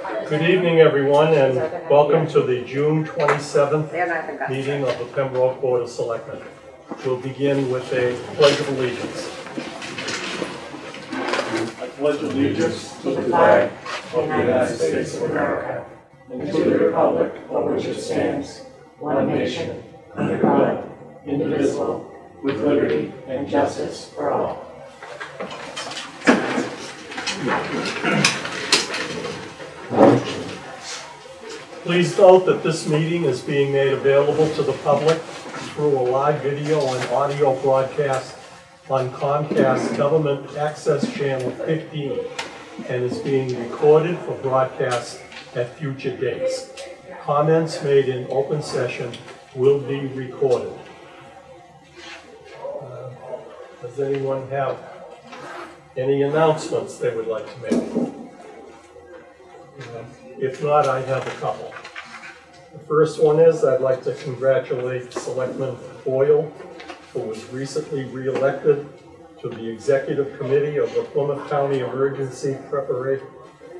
Good evening, everyone, and welcome to the June 27th They're not the meeting of the Pembroke Board of Selectmen. We'll begin with a pledge of allegiance. I pledge allegiance to the flag of the United States of America and to the republic for which it stands, one nation, under God, indivisible, with liberty and justice for all. Please note that this meeting is being made available to the public through a live video and audio broadcast on Comcast Government Access Channel 15 and is being recorded for broadcast at future dates. Comments made in open session will be recorded. Uh, Does anyone have any announcements they would like to make? Uh, If not, I have a couple. The first one is I'd like to congratulate Selectman Boyle, who was recently re-elected to the Executive Committee of the Plymouth County Emergency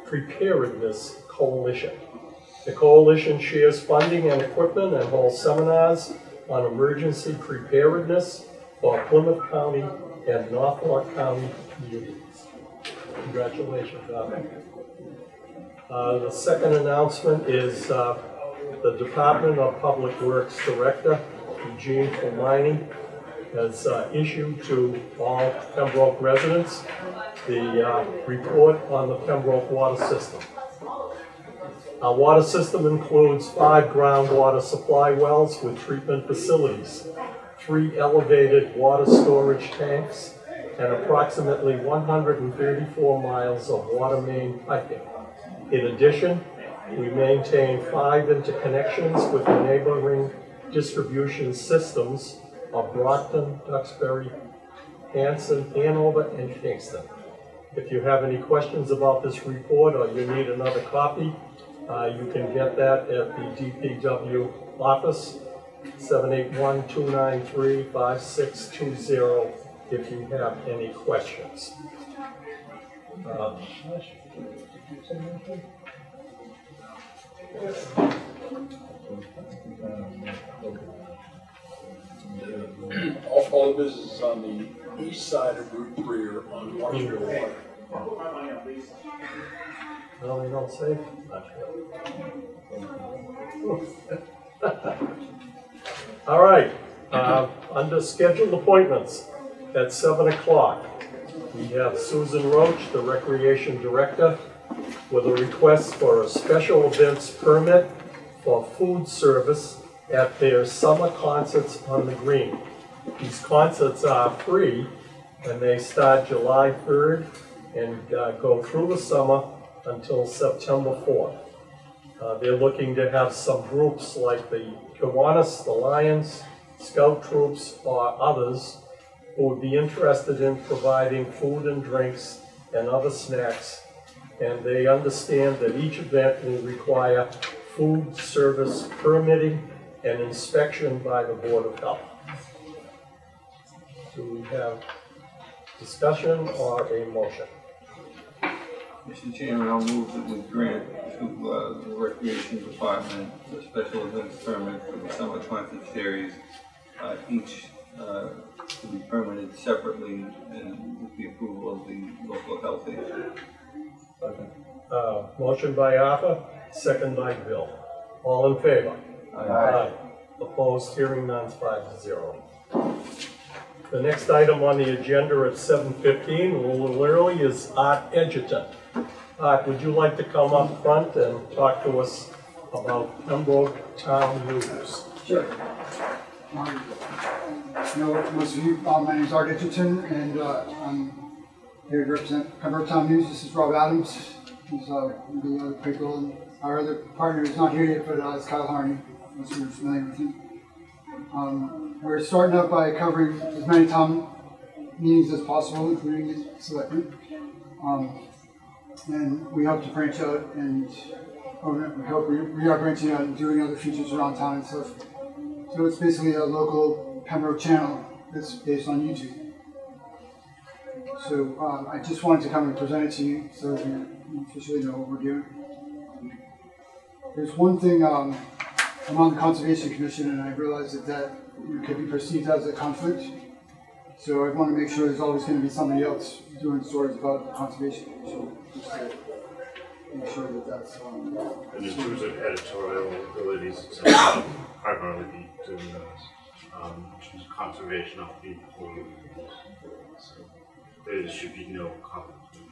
Preparedness Coalition. The coalition shares funding and equipment and holds seminars on emergency preparedness for Plymouth County and Norfolk County communities. Congratulations, Doc. Uh, The second announcement is uh, the Department of Public Works Director, Eugene Fulmini, has uh, issued to all Pembroke residents the uh, report on the Pembroke water system. Our water system includes five groundwater supply wells with treatment facilities, three elevated water storage tanks, and approximately 134 miles of water main piping. In addition, we maintain five interconnections with the neighboring distribution systems of Brockton, Duxbury, Hanson, Hanover, and Kingston. If you have any questions about this report or you need another copy, uh, you can get that at the DPW office, 781-293-5620, if you have any questions. Uh, All, all the businesses on the east side of Route Three on Marshall Water. No, they don't say. All right, uh, under scheduled appointments, at seven o'clock, we have Susan Roach, the Recreation Director, with a request for a special events permit for food service at their summer concerts on the green. These concerts are free, and they start July 3rd and uh, go through the summer until September 4th. Uh, They're looking to have some groups like the Kiwanis, the Lions, Scout Troops, or others who would be interested in providing food and drinks and other snacks. And they understand that each event will require food service permitting and inspection by the Board of Health. Do we have discussion or a motion? Mr. Chairman, I'll move that we grant to uh, the Recreation Department a special events permit for the summer concert series, uh, each uh, to be permitted separately and with the approval of the local health agent. Uh, Motion by Arthur, second by Bill. All in favor? Aye. Opposed, hearing none, five to zero. The next item on the agenda at seven fifteen, a little early, is Art Edgerton. Art, would you like to come up front and talk to us about Pembroke Town News? Sure. You know, most of you, uh, my name is Art Edgerton, and uh, I'm here to represent Pembroke Town News. This is Rob Adams. He's uh, the other people, and our other partner is not here yet, but uh, it's Kyle Harney. Most of you are familiar with him. Um, we're starting up by covering as many town meetings as possible, including the selectmen. Um, and we hope to branch out and, we hope we, we are branching out and doing other features around town and stuff. So it's basically a local Pembroke channel that's based on YouTube. So um, I just wanted to come and present it to you so that you officially know what we're doing. There's one thing, um, I'm on the Conservation Commission and I realize that that could be perceived as a conflict. So I want to make sure there's always going to be somebody else doing stories about the Conservation Commission, just to make sure that that's, um, And in terms of editorial abilities, it's primarily be doing those. Um, conservation of the employee. So there should be no conflict of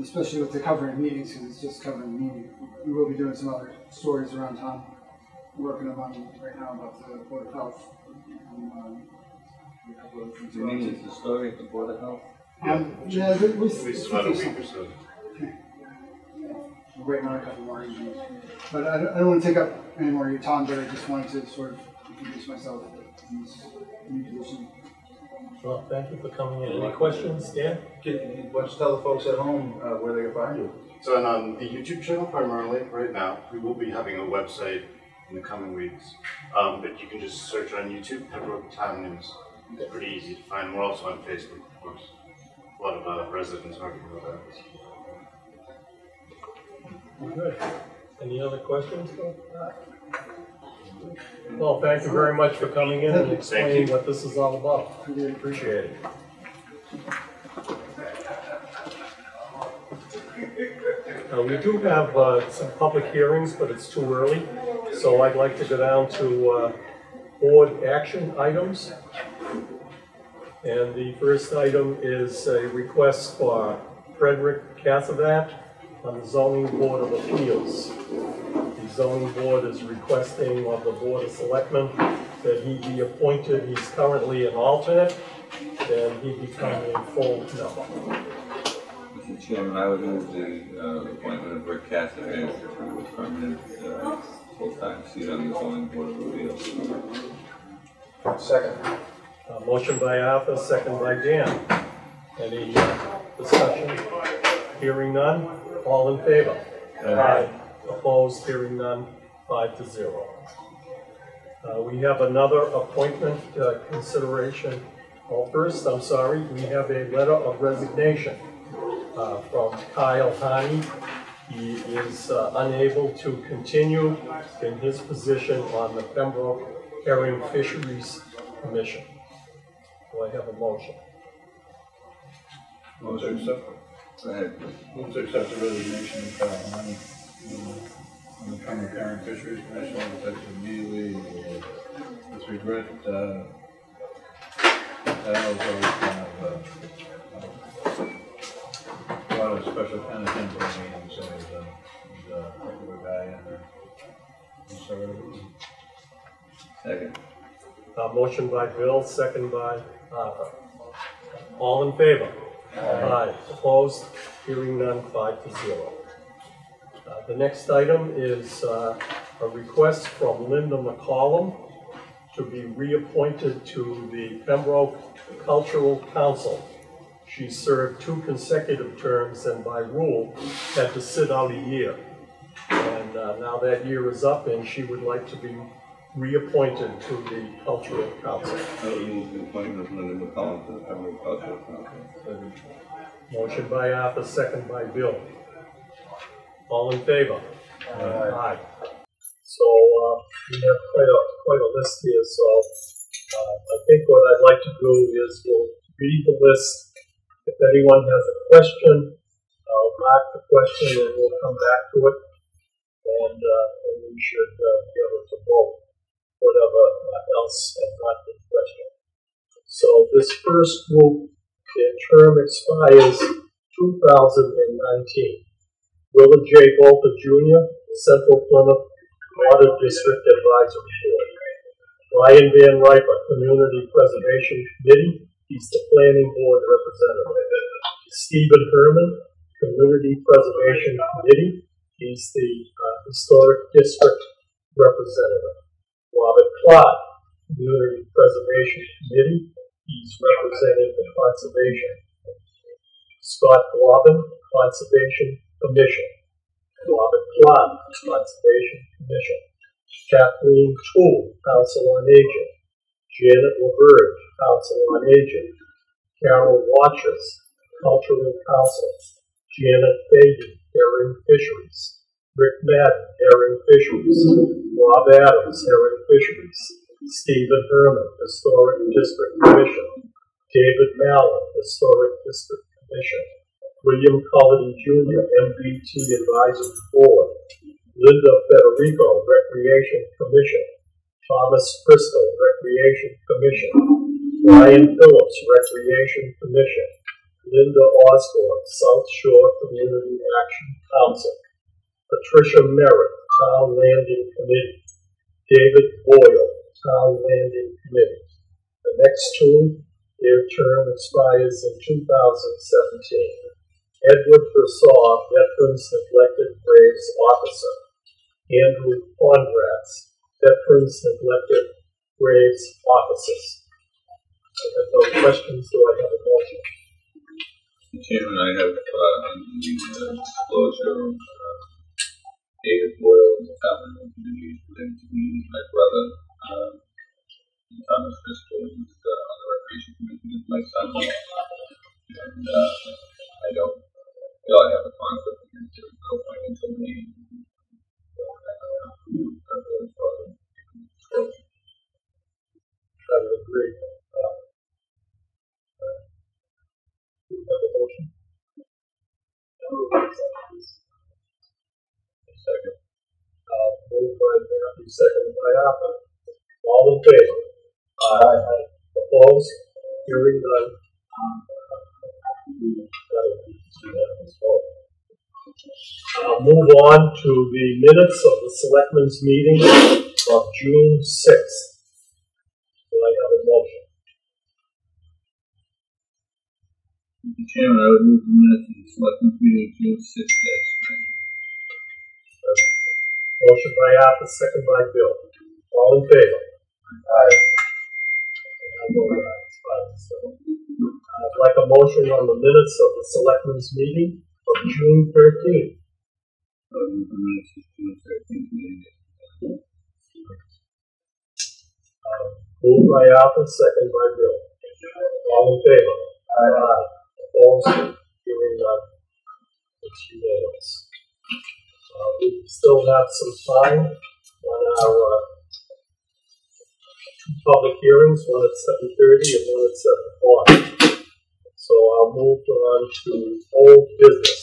especially with the covering meetings, because it's just covering the meeting. We will be doing some other stories around town, working on one right now about the Board of Health. and, um, a couple of things You mean it's the story of the Board of Health? Um, yeah, we, we. At least about a week or so. We're waiting on a couple more evenings. But I don't, I don't want to take up any more of your time, but I just wanted to sort of introduce myself in this new position. Well, thank you for coming in. Any questions, Dan? Can, why don't you tell the folks at home uh, where they can find you? So and on the YouTube channel primarily right now, we will be having a website in the coming weeks. Um, but you can just search on YouTube, Pembroke Town News. It's pretty easy to find. We're also on Facebook, of course. A lot of uh, residents are with that. Good. Any other questions? Well, thank you very much for coming in and explaining what this is all about. Really appreciate it. Uh, we do have, uh, some public hearings, but it's too early, so I'd like to go down to, uh, board action items. And the first item is a request for Frederick Cassavant on the zoning board of appeals. The zoning board is requesting of the board of selectmen that he be appointed, he's currently an alternate, and he become a full member. Mr. Chairman, I would move the uh, appointment of Rick Cassavant to a permanent, uh, full-time seat on the zoning board of appeals. Second. Uh, motion by Arthur, second by Dan. Any uh, discussion? Hearing none, all in favor? Aye. Opposed, hearing none, five to zero. Uh, we have another appointment, uh, consideration. Well, first, I'm sorry, we have a letter of resignation, uh, from Kyle Harney. He is uh, unable to continue in his position on the Pembroke Herring Fisheries Commission. Do I have a motion? Move to ahead. move to accept the resignation of Kyle Harney on the Pembroke Herring Fisheries Commission, effective immediately uh, with regret, uh, Kyle's always kind of, uh, a lot of special kind of input meetings, so he's a, he's a regular guy and, uh, sort Second. Uh, motion by Bill, second by Arthur. All in favor? Aye. Opposed? Hearing none, five to zero. Uh, the next item is, uh, a request from Linda McCollum to be reappointed to the Pembroke Cultural Council. She served two consecutive terms and by rule had to sit out a year. And, uh, now that year is up and she would like to be reappointed to the Cultural Council. I would move the appointment of Linda McCollum to the Pembroke Cultural Council. Motion by Arthur, second by Bill. All in favor? Aye. So, uh, we have quite a, quite a list here, so, uh, I think what I'd like to do is we'll read the list. If anyone has a question, I'll mark the question and we'll come back to it. And, uh, and we should, uh, be able to vote whatever else has not been questioned. So this first group, their term expires two thousand and nineteen. Willard J. Boulter Jr., Central Plymouth Water District Advisory Board. Ryan Van Riper, Community Preservation Committee, he's the planning board representative. Stephen Herman, Community Preservation Committee, he's the uh, Historic District representative. Robert Clark, Community Preservation Committee, he's representing the Conservation. Scott Globin, Conservation Commission. Robert Clark, Conservation Commission. Kathleen Toole, Council on Aging. Janet Laverge, Council on Aging. Carol Watchers, Cultural Council. Janet Fahey, Herring Fisheries. Rick Madden, Herring Fisheries, Rob Adams, Herring Fisheries, Stephen Herman, Historic District Commission, David Mallon, Historic District Commission, William Cullity Jr., MBT Advisory Board, Linda Federico, Recreation Commission, Thomas Crystal, Recreation Commission, Brian Phillips, Recreation Commission, Linda Osborne, South Shore Community Action Council, Patricia Merritt, Town Landing Committee, David Boyle, Town Landing Committee. The next two, their term expires in 2017. Edward Broussard, Veterans Neglected Graves Officer. Andrew Pondratz, Veterans Neglected Graves Officers. I have no questions, do I have a motion? Chairman, I have, uh, the disclosure, uh, David Boyle, the town committee, related to my brother, um, Thomas Driscoll, who's, uh, on the recreation committee, my son-in-law. Selectmen's meeting of June 6th. Do I have a motion? Mr. Chairman, I would move the minutes of the Selectmen's meeting of June 6th. Motion by Arthur, second by Bill. All in favor? Aye. I vote aye. I'd like a motion on the minutes of the Selectmen's meeting of June 13th. Moved by Arthur, second by Bill. All in favor? Aye. Opposed? Hearing none. It's unanimous. Uh, we still have some time on our, uh, two public hearings, one at seven thirty and one at o'clock. So I'll move on to old business.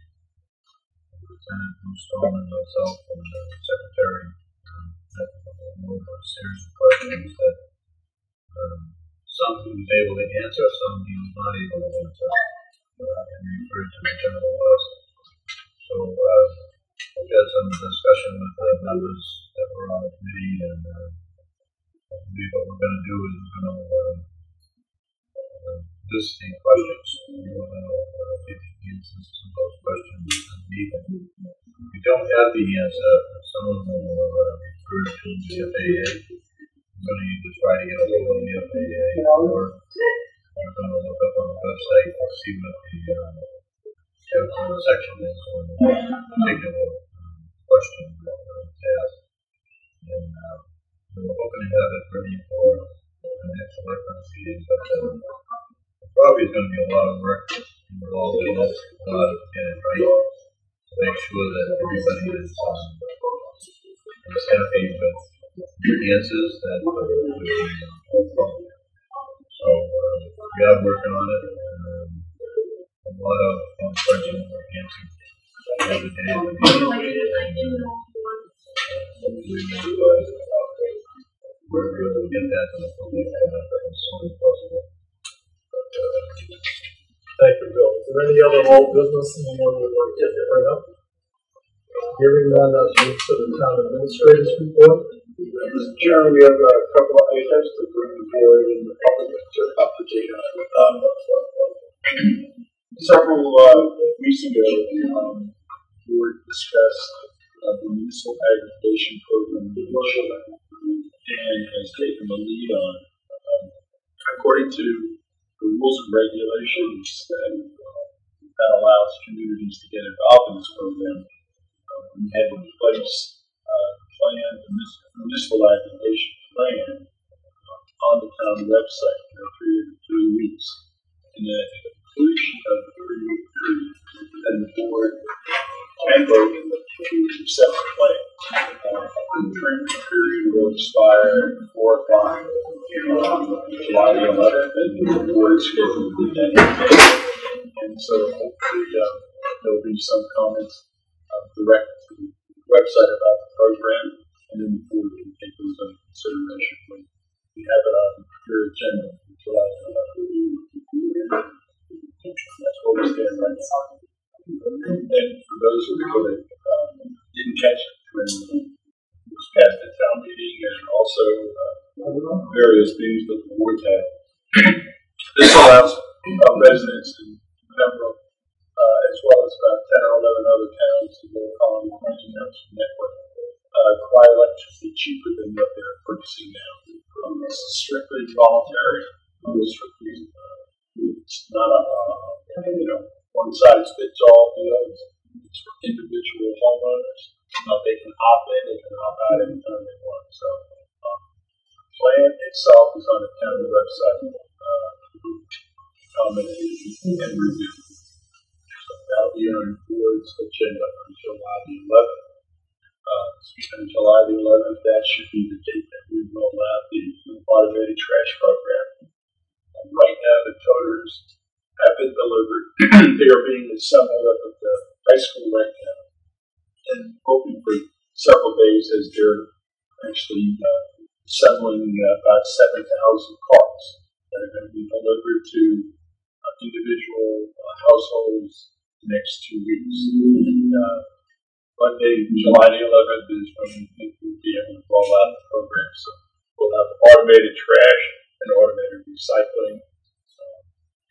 Lieutenant Bruce and myself, and the secretary, um, him over a series of questions that um, some he was able to answer, some he was not able to answer, uh, and referred to the general list. So, uh, I've had some discussion with the members that were on the committee, and, uh, I believe what we're gonna do is we're gonna, uh, uh, list the questions, we wanna, uh, get the answers to those questions and them. If we don't have the answer, some of them will, uh, refer to the FAA. I'm gonna either try to get a hold of the FAA or I'm gonna look up on the website and see what the, uh, section is on the particular um, question that was asked. And, uh, we're hoping to have it ready for the next selectmen's meeting, but, uh, probably is gonna be a lot of work involved in this, a lot of getting it right. To make sure that everybody is, um, is happy with the answers that uh, would be, uh, so, uh, we are working on it, and, um, a lot of um, questions were answered the other day in the meeting. and, uh, Hopefully, uh, we're able to get that to the public uh, as soon as possible. Thank you, Bill. Is there any other old business anyone would like to bring up? Hearing none, I'll move to the town administrator's report. Mr. Chairman, we have a couple of items to bring the board and the public to up to date on. Um, Several, uh, weeks ago, um, we board discussed uh, the municipal aggregation program and has taken the lead on. Um, according to the rules and regulations that, uh, that allows communities to get involved in this program, uh, we had in place uh, plan, the municipal aggregation plan uh, on the town website for a period of three weeks. And at the conclusion of the three-week period, then the board can vote accept the plan. Uh, The three-week period will expire four o'clock, uh, July eleventh, and the board is scheduled to do that. And so hopefully, uh, there'll be some comments, uh, direct to the website about the program, and then the board can take those under consideration when we have it on your agenda for July the eleventh. That's what we stand right now. And for those of you that, um, didn't catch it when it was passed at town meeting and also, uh, various meetings that the board had. This allows, uh, residents in Pembroke, uh, as well as about ten or eleven other towns in the Colony Queen Township network, uh, acquire electricity cheaper than what they're purchasing now. Um, this is strictly voluntary, uh, strictly, uh, it's not a, uh, you know, one size fits all deal. It's for individual homeowners. Uh, they can opt in, they can opt out anytime they want. So, um, the plan itself is on the county website. Uh, and review. So that'll be on the board's agenda on July the eleventh. Uh, speaking of July the eleventh, that should be the date that we roll out the automated trash program. Now, have been delivered. they are being assembled up at the high school right now. And hoping for several days as they're actually uh, assembling uh, about 7,000 carts that are going to be delivered to uh, individual uh, households the next two weeks. And, uh, Monday, July the 11th is when we think we'll be able to roll out the program. So we'll have automated trash and automated recycling.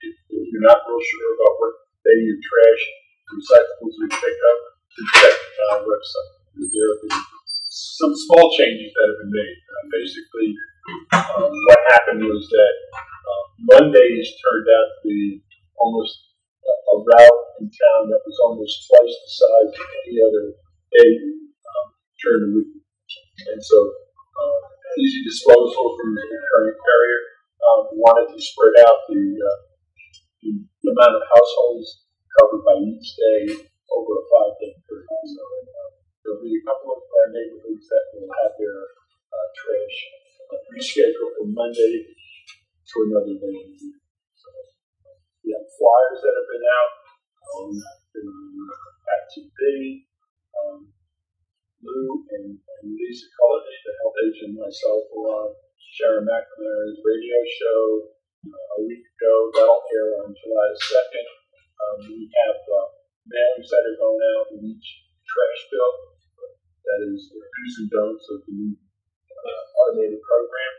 If, if you're not real sure about what day your trash recyclables we pick up, to check the town website. There have been some small changes that have been made. Uh, basically, um, what happened was that uh, Mondays turned out to be almost a, a route in town that was almost twice the size of any other day um, during the week. And so, uh, easy disposal from the current carrier. Um, wanted to spread out the, uh, the, amount of households covered by each day over a five day period. So uh, there'll be a couple of uh, neighborhoods that will have their uh, trash rescheduled from Monday to another day. So we have flyers that have been out. Um, been at. Um, Lou and, and Lisa Cullity, the health agent, myself were on Sharon McNamara's radio show a week ago. That'll air on July 2nd. Um, we have uh, mailings that are going out in each trash bill. That is the do's and don'ts of the uh, automated program.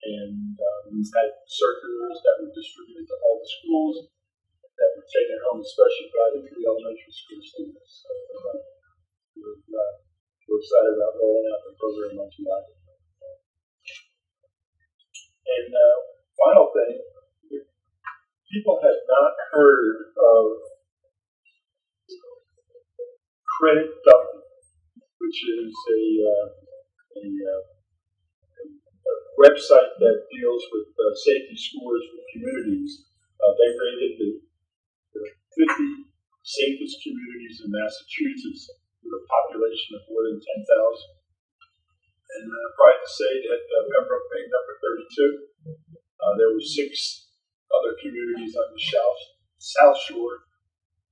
And um, we've had circulars that were distributed to all the schools that were taken home, especially by the elementary school students. So, uh, we're, uh, we're excited about rolling out the program on July. And uh, final thing, people have not heard of CreditDonkey, which is a, uh, a, uh, a website that deals with uh, safety scores for communities. Uh, they rated the, the 50 safest communities in Massachusetts with a population of more than 10,000. And uh, proud to say that uh, Pembroke made number 32. Uh, there were six other communities on the south, south shore,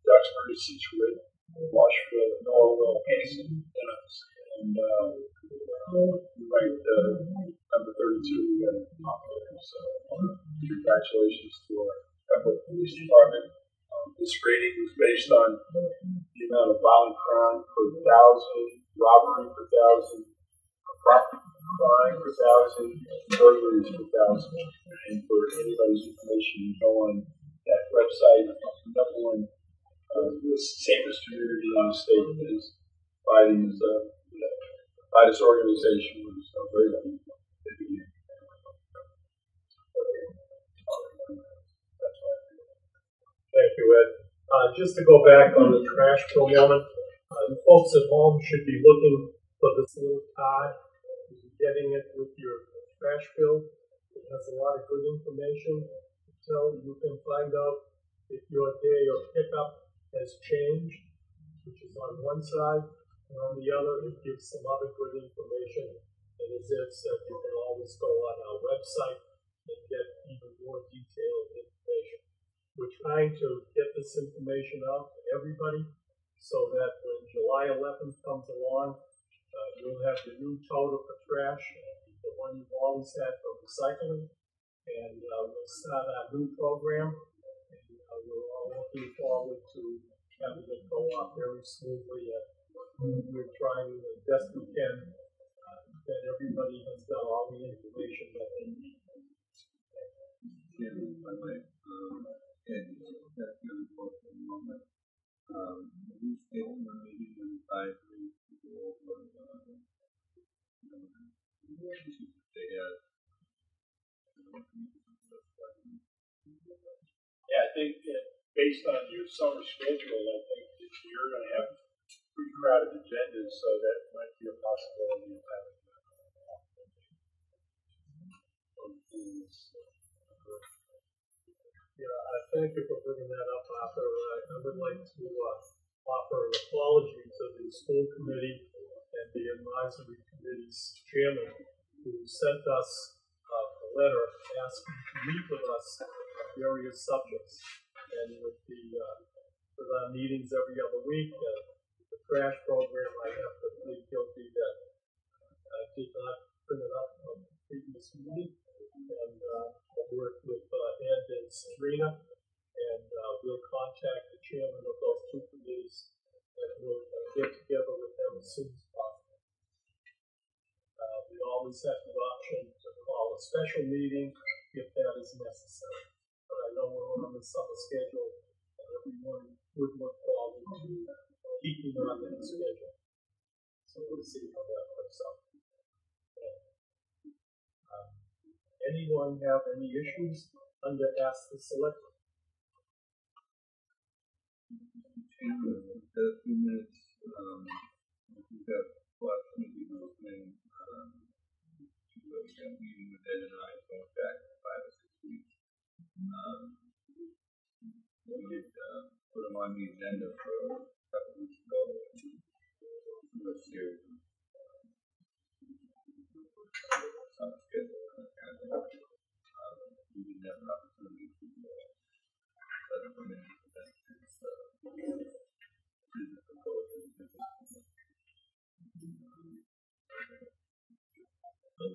Duxbury, Scituate, Washington, Norwell, and us. And uh, we ranked uh, number 32 in population. So uh, congratulations to our Pembroke Police Department. Um, this rating was based on the amount of violent crime per thousand, robbery per thousand, crime per thousand, burglaries per thousand. And for anybody's information, you go on that website, number one uh, the safest community in the state is these, uh, this organization, is a very, Thank you, Ed. Uh, just to go back on the trash for a moment, uh, folks at home should be looking for this little card. Getting it with your trash bill. It has a lot of good information. So you can find out if your day of pickup has changed, which is on one side, and on the other, it gives some other good information. And as Ed said, you can always go on our website and get even more detailed information. We're trying to get this information out to everybody so that when July eleventh comes along, uh, you'll have the new total for trash, and the one you've always had for recycling. And, uh, we'll start our new program, and, uh, we're all looking forward to having it go off very smoothly. And we're trying the best we can, uh, that everybody has got all the information that they need. Chairman, if I might, um, and that's really important for the moment. Um, we scheduled a meeting with advisory to. Yeah, I think that based on your summer schedule, I think that you're gonna have pretty crowded agendas, so that might be a possibility of having. Yeah, I thank you for bringing that up, Arthur. I I would like to uh, offer an apology to the school committee and the advisory committee's chairman who sent us uh, a letter asking to meet with us on various subjects. And with the, uh, with our meetings every other week, and the trash program, I have to plead guilty that I did not print it up from the previous meeting. And, uh, I'll work with, uh, Ed and Sabrina, and, uh, we'll contact the chairman of those two committees, and we'll uh, get together with them as soon as possible. Uh, we always have the option to call a special meeting if that is necessary. But I know we're on the summer schedule, and everyone would look forward to keeping on that schedule. So we'll see how that works out. Um, Anyone have any issues under Ask the Select? We've a few minutes, um, got last meeting opening, um, to, uh, we got a meeting with Ed and I going back five or six weeks. Um, we had, uh, put them on the agenda for a couple weeks ago. This year. Some schedule, kind of, um, we didn't have an opportunity to, uh, let come in, present his, uh, Okay.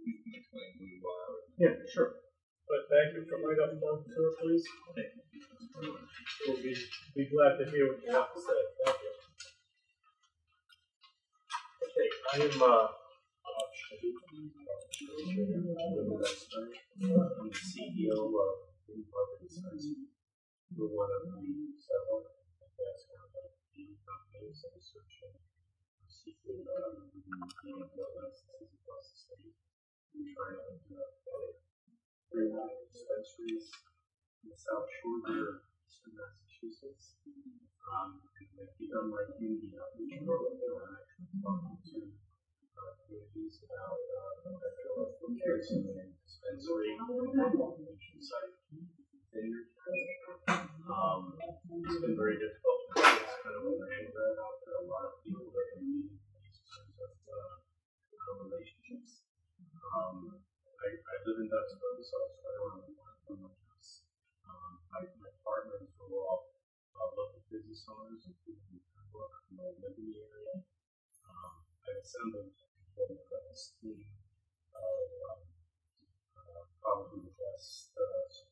You can explain who you are. Yeah, sure. But thank you for right up front, sir, please. We'll be, be glad to hear what you have to say. Thank you. Okay, I am, uh, uh, Shadi, I'm the CEO of Green. We're one of the several, of the that and the. We're the South Shore here Massachusetts. Um, and they've begun my community outreach program, and I'm actually talking to, uh, communities about, uh, medical location and dispensary information site. Um, it's been very difficult, it's kind of grab out there, a lot of people that these kinds of, uh, relationships. Um, I, I live in Duxbury, so the corner from my house. Um, my, my partners are all, uh, local business owners, including I live in the area. Um, I've assembled a team of, um, uh, probably the best, uh,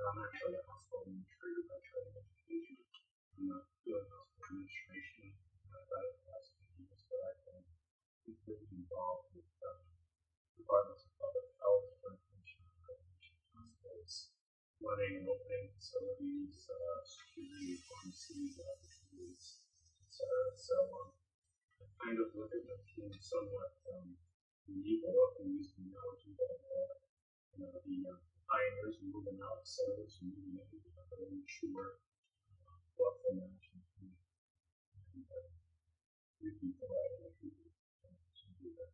I'm actually a hospital administrator by training education. I'm not doing hospital administration, uh, but it has to be just that I can be really involved with, uh, departments of public health, information, prevention, hospitals, running and opening facilities, uh, security, pharmacies, opportunities, et cetera. So, um, I kind of look at my team somewhat, um, unique. I often use the analogy that, uh, you know, the uh, pioneers are moving out, settlers moving uh, thoughtful management team. And, uh, we can provide a uh, to do that.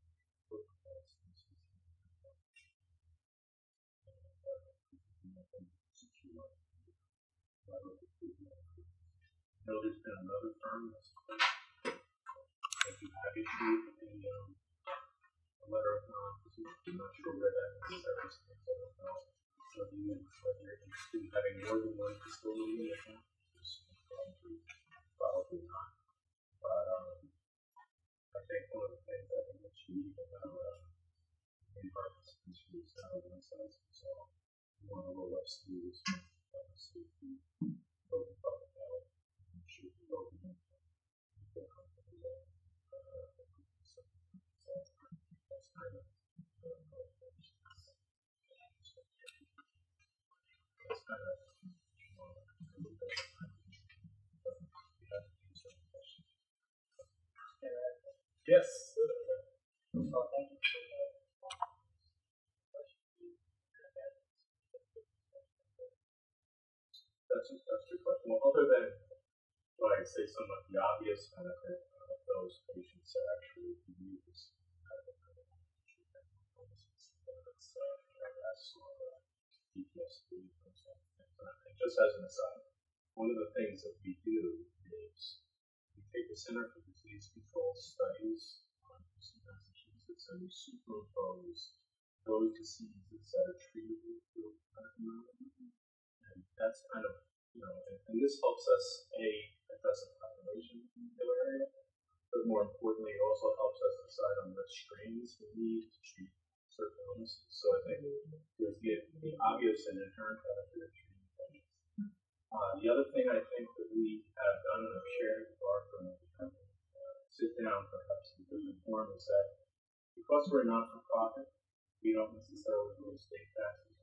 work with us, and. And, uh, secure. Uh, You know, there's been another firm that's, issued a, um, a letter of non-position, I'm not sure where that necessarily stands, I don't know. Whether you, whether you're interested in having more than one the town, just probably, probably not. But, um, I think one of the things I think that's unique about, uh, in participants who's out on sites, so, one of the less uh, safety, open public health, and should be open. Yes. That's that's a question. Well, other than, what I'd say some of the obvious benefit of those patients that actually use treatment, uh, ALS And just as an aside, one of the things that we do is we take the Center for Disease Control Studies on Massachusetts and we superimpose those diseases that are medical marijuana. And that's kind of, you know, and, and this helps us, A, address the population in the area, but more importantly, it also helps us decide on what strains we need to treat certain illnesses. So I think there's the, the obvious and inherent benefit of. Uh, the other thing I think that we have done, and I've shared with can uh, sit down perhaps in different form, is that because we're not for profit, we don't necessarily to state taxes.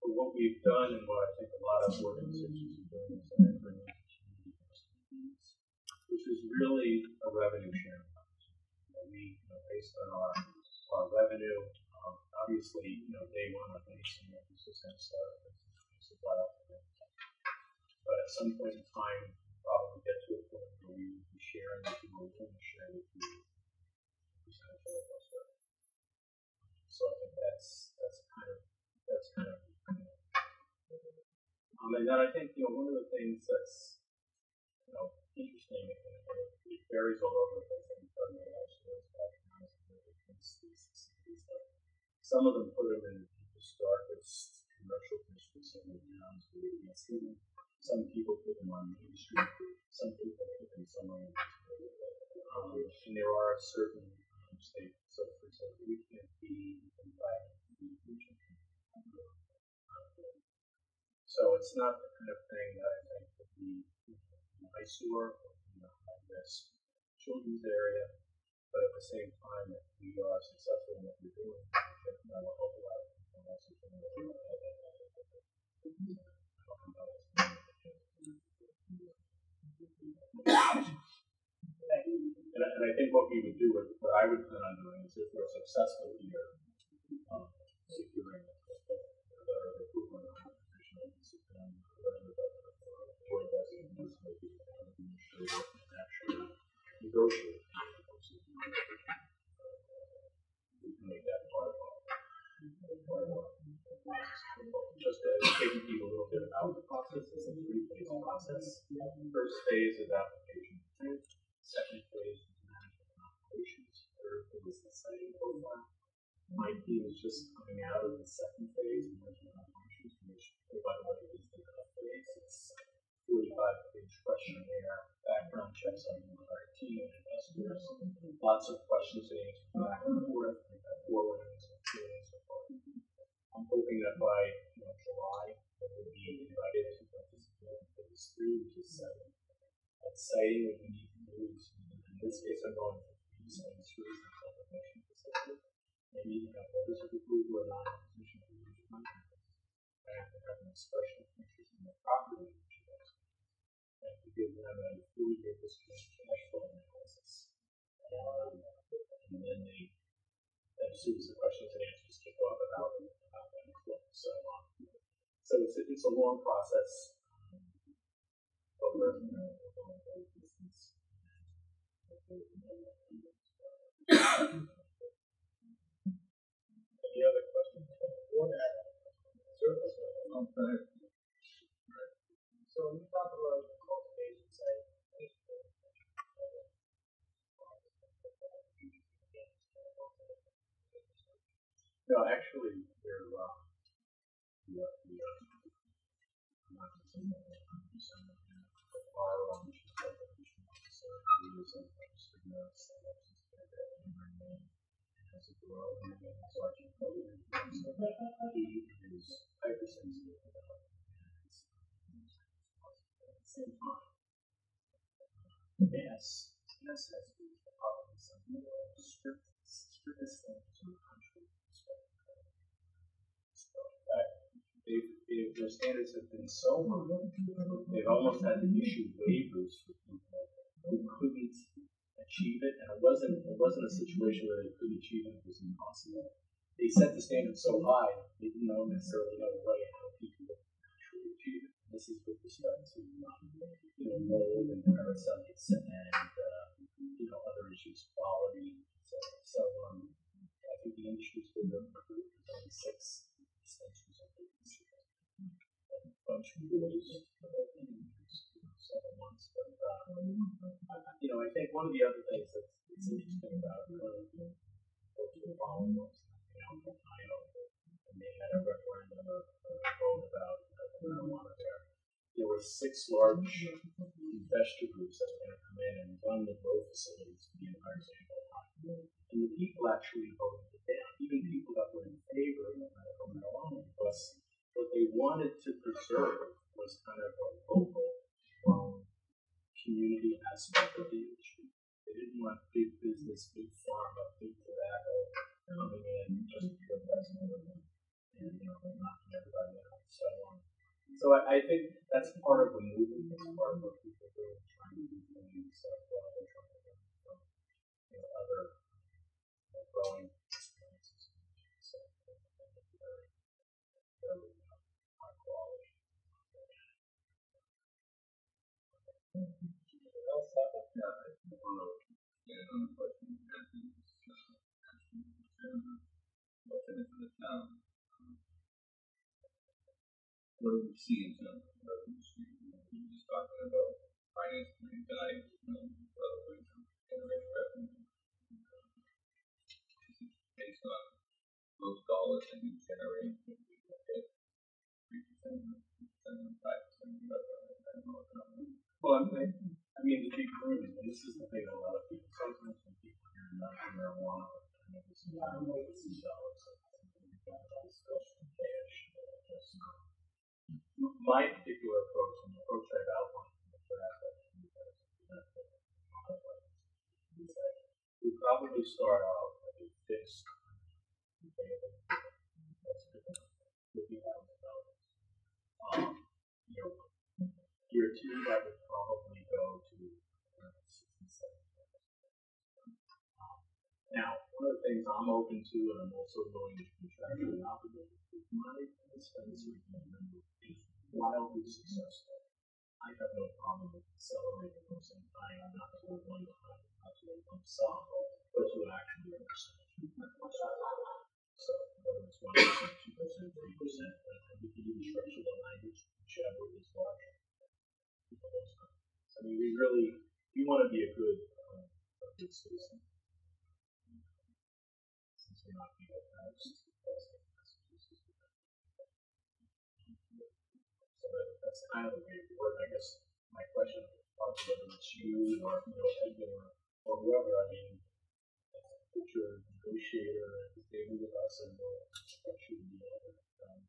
But what we've done and what I think a lot of organizations are doing is community which is really a revenue know, we, you know, based on our, our revenue, obviously, you know, day one of any single business and start, lot But at some point in time, we'll probably get to a point where will be sharing with you, we're going to share with you. So I think that's, that's kind of, that's kind of. Um, and then I think, you know, one of the things that's, you know, interesting and, it varies all over the place. I can some of them put them in the darkest commercial districts in the towns where see them. Some people put them on Main Street, some people put them somewhere in. Um, and there are certain um, states, so for example, we can't be to the region. So it's not the kind of thing that I think would be know, eyesore or you know, high risk children's area, but at the same time, if we are successful in what we're doing, a lot of people and of I, and I think what we would do, what what I would plan on doing is if we're successful here, um, securing a letter of approval and application, and down, whatever the board does, and actually negotiate. Just uh, to educate people a little bit about the process, a three-phase process. First phase is application, second phase is management operations, third phase is siting profile. My team is just coming out of the second phase, on functions, which, by the way, is the phase. It's forty-five page questionnaire, background checks on the entire team, and investors, lots of questions to answer back and forth, got four winners and so far. I'm hoping that by, you know, July, that we'll be invited to participate in phase three, which is seven. Exciting what we need to do is, in this case, I'm going for three seven series and confirmation facility. Maybe even have others of the group who are not position to use have to have an expression of interest in the property, cash analysis. Um, and then they, then a series of questions and answers kick off about, about that flow. So, um, so it's, it's a long process. you know. Any other questions? Okay. So when you talk about No, actually, they're, uh, the, uh, the, uh, not you the fire alarm, which is officer, he is a registered nurse, and that's just their, their, their name. As a grower, and sergeant code, and so he is hypersensitive about the. Yes, yes, has been probably some the strict, strictest things Their standards have been so high, they've almost had to issue waivers for people who couldn't achieve it, and it wasn't, it wasn't a situation where they couldn't achieve it, it was impossible. They set the standard so high, they didn't know necessarily know the way how people actually achieve it. This is with respect to, um, you know, mold and parasites and, uh, you know, other issues, quality, so, so, um, I think the industry's been doing for there's only six extensions you know, I think one of the other things that's, that's interesting about, uh, who following happening out in Ohio, and they had a referendum or a vote about uh, marijuana there. There were six large investor groups that were gonna come in and run the grow facilities for the entire state of Ohio. And the people actually voted it down, even people that were in favor of medical marijuana, because what they wanted to preserve was kind of a local, um, community aspect of the industry. They didn't want big business, big pharma, big tobacco coming in just because that's another. And, you know, knocking everybody out, so, um, so I, I think that's part of the movement, it's part of what people are really trying to do, things, so, well, they're trying to learn from, you know, other, you know, growing to, and I'm also going to contractually obligated, is my dispensary is wildly successful. Negotiator at the table with us and we'll the um,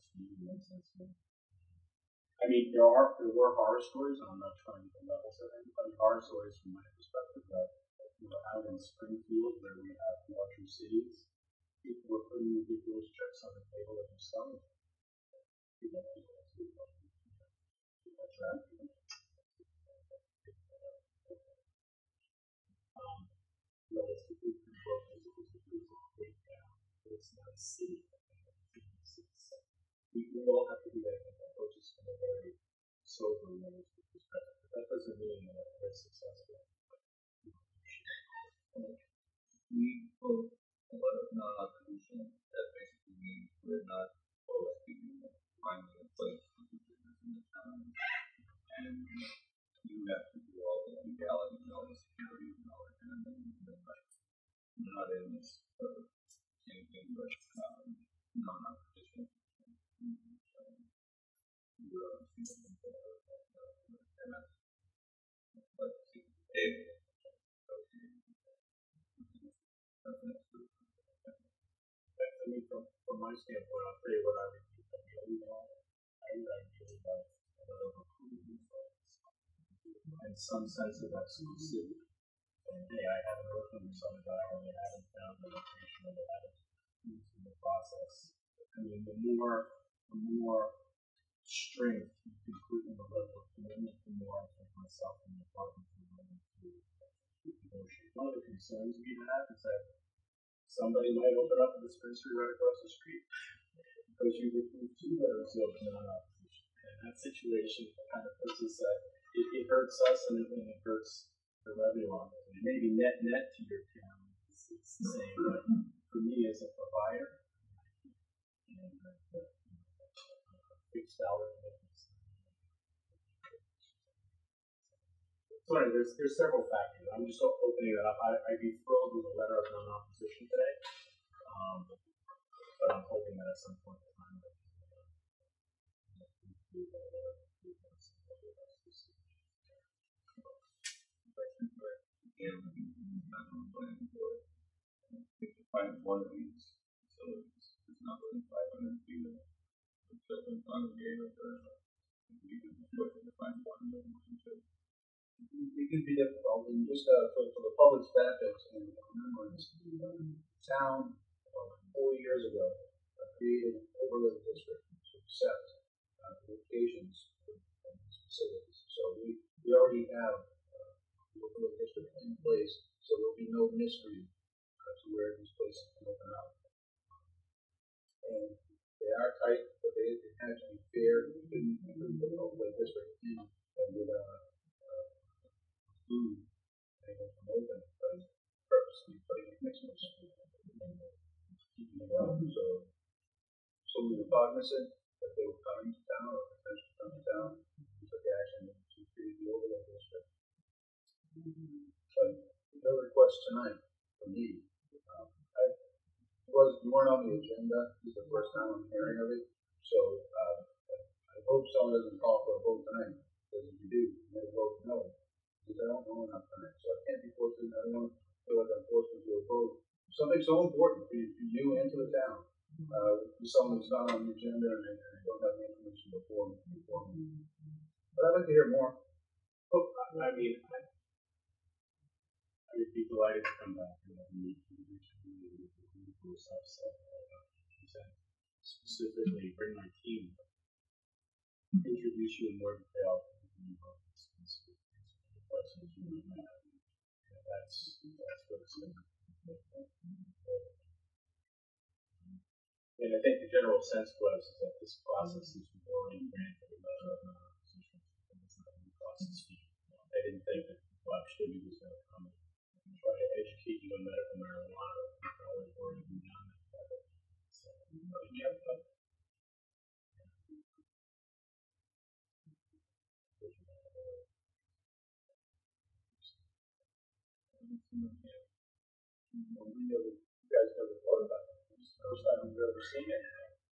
to me. I mean, there are, there were horror stories, and I'm not trying to level set anybody, horror stories from my perspective that, you know, out in Springfield, where we have larger cities, people were putting ridiculous checks on the table and selling. You know, that. Um, it's not a city. It's- we, we all have to do that and approach this from a very sober realistic perspective. But that doesn't mean that we're successful. We vote a lot of non-opposition, that basically means we're not always of finding a place in the town. And you have to do all the legalities all the security and all that kind of thing, but like, we're not in this, it. I mean, from, from my standpoint, I'll tell you what I would do. I want, I would ideally like a little approval and some sense of exclusivity. And hey, I haven't heard from some guy, or they haven't found the location, or they in the process. I mean, the more, the more strength you can put in the level of commitment, the more I think myself and the department are willing to negotiate. One of the concerns we have is that somebody might open up a dispensary right across the street because you recruit two letters of non-opposition. And that situation kind of puts us at, it, it hurts us and it, and it hurts the revenue on it. Maybe net net to your town, it's, it's the same, but for me as a provider, and uh, the, uh, fixed salary commitments. So anyway, there's, there's several factors. I'm just opening that up. I, I'd be thrilled with a letter of non-opposition today. Um, but I'm hoping that at some point in time. that, uh, If you find one of these facilities is not within five hundred feet of the or we can to find one of them. It can be difficult, and just, uh, for, for the public's benefit, and town, uh, four years ago, uh, created an overlay district to accept, uh, locations facilities. So we, we already have, uh, district in place, so there'll be no mystery, to where these places can open up. And they are tight, but they, they have to be fair, we couldn't, we couldn't put an overlay district in, and with, uh, uh, and it can open, but purposely putting it next to the school. and, Keeping it out, so, so we were cognizant that they were coming to town or potentially coming to town, we took action to create the overlay district. But no request tonight from me. Was, you weren't on the agenda, is the first time I'm hearing of it, so, um, I hope someone doesn't call for a vote tonight, because if you do, you may vote no because I don't know enough tonight, so I can't be forced, I don't feel like I'm forced into a vote. Something so important for you, for you and to the town, uh, for not on the agenda and, and they don't have the information before me, before me. But I'd like to hear more. Oh, I, mean, I, I would be delighted to come back and meet you the so, uh, present specifically bring my team, introduce you in more detail. questions you might have. And that's, that's what it's gonna be. And I think the general sense was is that this process is granted a letter of non-opposition. It's not a process. I didn't think that Bob Shibby was gonna come and try to educate you on medical marijuana. You've probably already been down that path. So, uh, yeah, but. Well, we that you guys have first time we've ever seen it.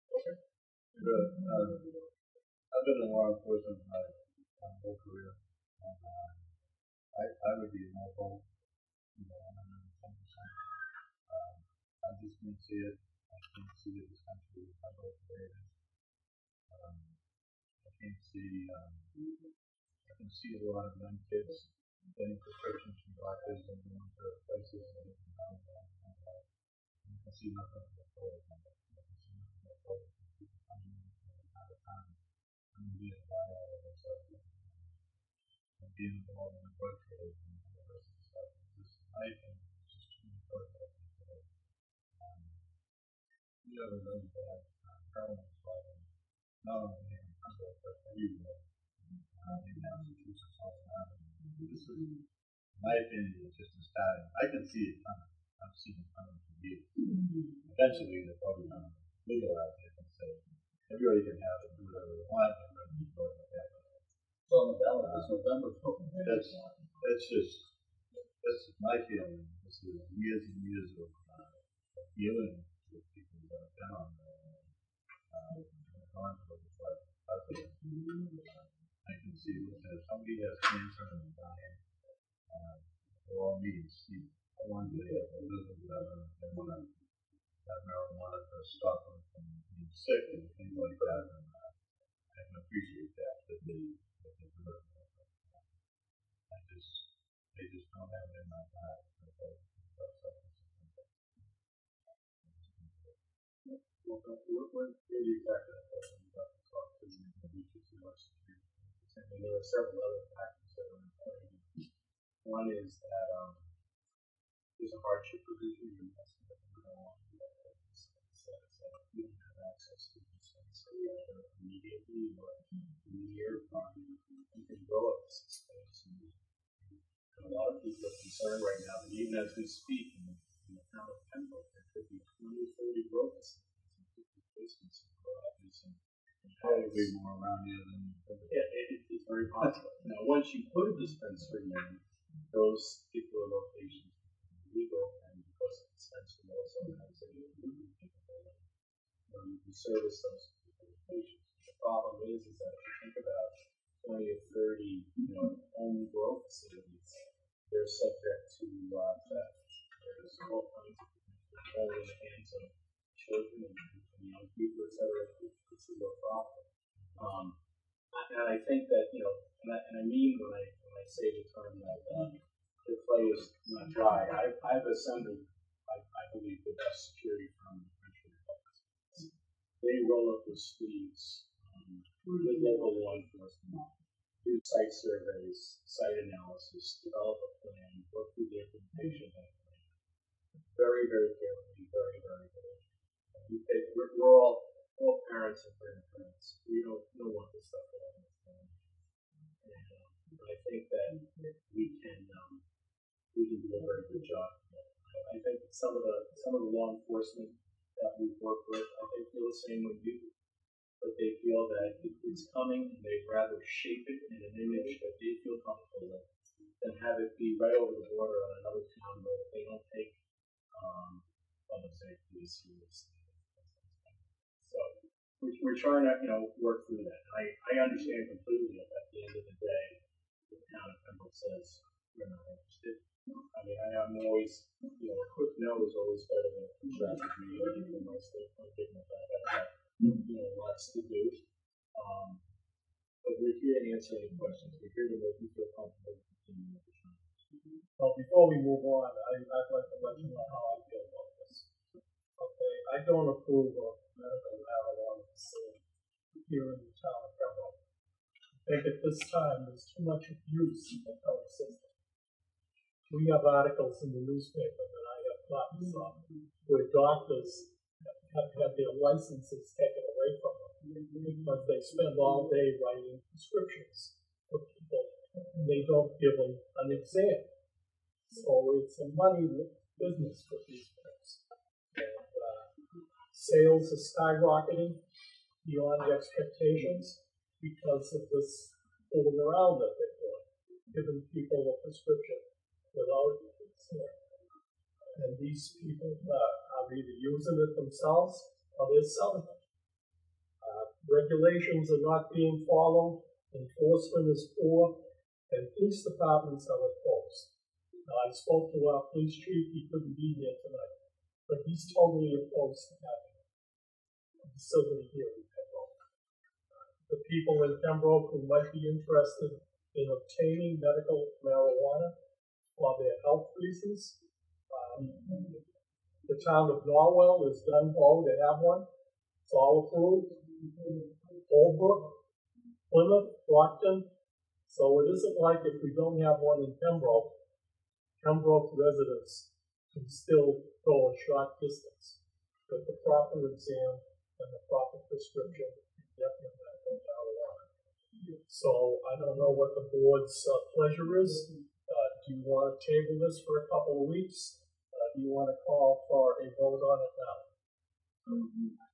Good. Um, I've been in law enforcement my, my whole career. And, uh, I, I would be no vote, and. Um, I just can't see it. I can't see it this country. I vote the way it is. Um, I can't see, um, I can see a lot of young kids getting prescriptions from doctors and going to places that can find them. Uh, I can see nothing but forward. I can see nothing coming in from out of town. I'm gonna be a buy all of stuff. And being involved in the drug trade and all the rest of the stuff. It's just, I think it's just too many drugs out there today. Um, you know, the really bad, uh, heroin problem, not only in Huntsville, but everywhere. Uh, in Massachusetts, all around. This is, in my opinion, it's just a starting. I can see it coming. I've seen it coming for years. Eventually, they're probably gonna legalize it and say, everybody can have it, do whatever they want, and you go like that. It's on the ballot this November. That's, that's just, that's my feeling. This is years and years of, uh, with people that have been on, uh, on for the drug. Uh, I can see that if somebody has cancer and is dying, uh, for all means, see, I want to have a little bit of, they want to have marijuana to stop them from being sick and things like that. And, uh, I can appreciate that, that they, that they do it. I just, they just don't have it in my mind. to to to you, there are several other factors that are important. One is that, um, there's a hardship provision in the you don't have access to dispensary either immediately or near, um, you can grow up this space. And and a lot of people are concerned right now that even as we speak in the, in the town of Pembroke, there could be 20, 30 grow and 50 basements and garages and and Probably more around here than. Yeah, it, it, it's very possible. Now, once you put a dispensary in, those particular locations legal, and because the dispensary also has a delivery capability, um, you can service those particular locations. The problem is, is that if you think about twenty or thirty, you know, home grow facilities, they're subject to, uh, theft. There's all kinds of fall in the hands of children and, and young people, et cetera, is a problem. Um, and I think that, you know, and I, and I mean when I, when I say the term that, uh, the clay is not dry, I, I've assembled, I, I believe, the best security firm in the country. They roll up their sleeves, um, with local law enforcement, do site surveys, site analysis, develop a plan, work through the implementation of that plan. Very, very carefully, very, very. We take, we're, we're all, all parents and grandparents. We don't, we don't want this stuff to. And, um, I think that we can, um, we can do a very good job. I, think some of the, some of the law enforcement that we've worked with, I think feel the same way you. But they feel that it, it's coming and they'd rather shape it in an image that they feel comfortable with than have it be right over the border on another town where they don't take, um, public safety as seriously. So we're, we're trying to, you know, work through that. I, I understand completely that at the end of the day, the town of Pembroke says we're not interested. I mean, I, I'm always, you know, a quick no is always better than a protracted meeting you know, lots to do. Um, but we're here to answer any questions. We're here to make you feel comfortable continuing the training. Well, before we move on, I, I'd like to let you know how I feel about this. Okay, I don't approve of medical marijuana facility here in the town of Pembroke. I think at this time, there's too much abuse in the current system. We have articles in the newspaper that I have copies of, where doctors have had their licenses taken away from them because they spend all day writing prescriptions for people and they don't give them an exam. So it's a money business for these folks. And, uh, sales are skyrocketing beyond expectations because of this fooling around that they're doing, giving people a prescription without exam. And these people uh, are either using it themselves or they're selling it. Uh, regulations are not being followed, enforcement is poor, and police departments are opposed. I spoke to our police chief, he couldn't be here tonight, but he's totally opposed to having a facility here in Pembroke. The people in Pembroke who might be interested in obtaining medical marijuana for their health reasons, the town of Norwell is done all to have one. It's all approved. Holbrook, Plymouth, Brockton. So it isn't like if we don't have one in Pembroke, Pembroke residents can still go a short distance with the proper exam and the proper prescription. So I don't know what the board's uh, pleasure is. Uh, do you want to table this for a couple of weeks? You want to call for a vote on it now? um,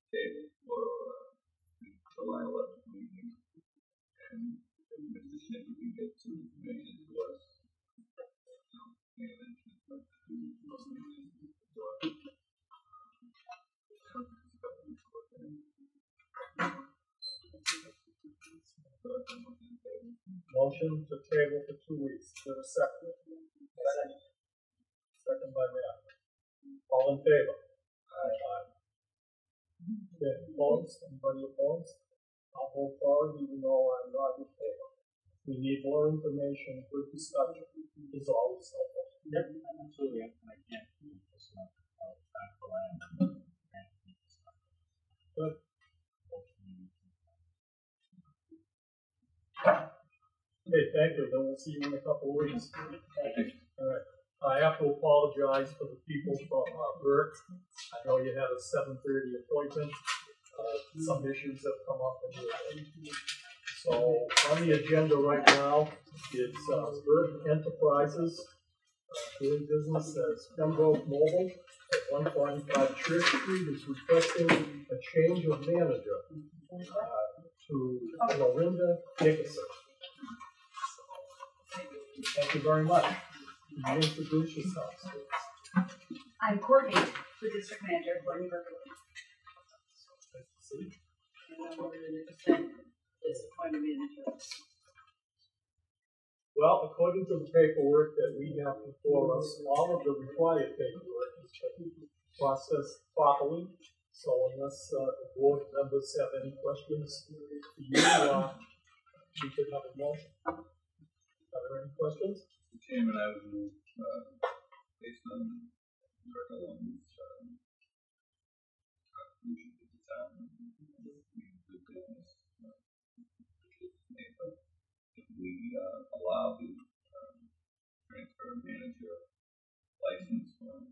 table for, uh, the July eleventh meeting. And if Mr. Schmidt can get to information to us. you and she's going to to us. Motion to table for two weeks. Is there a second? Second. Second by Matt. All in favor? Aye. Okay, opposed? Anybody opposed? I'll vote for it even though I'm not in favor. We need more information, good discussion is always helpful. Yep, absolutely, I can't, just not, uh, time for land. Good. Okay, thank you. Then we'll see you in a couple of weeks. All right. I have to apologize for the people from uh, Burke. I know you had a seven thirty appointment. Uh, some issues have come up the So on the agenda right now is uh, Burke Enterprises uh, doing business as Pembroke Mobile at one forty-five Church Street is requesting a change of manager uh, to Lorinda Dickinson. Thank you very much. Can you introduce yourself, please? I'm Courtney, the district manager for New York. And I'm one of the percent disappointed manager. Well, according to the paperwork that we have before us, all of the required paperwork been processed properly. So unless uh, the board members have any questions for you, uh, we could have a motion. Are there any questions? Mr. Chairman, I would move, uh, based on Director Long's, um, contribution to the town, we good business, uh, neighbor, if we, uh, allow the, um, transfer manager license from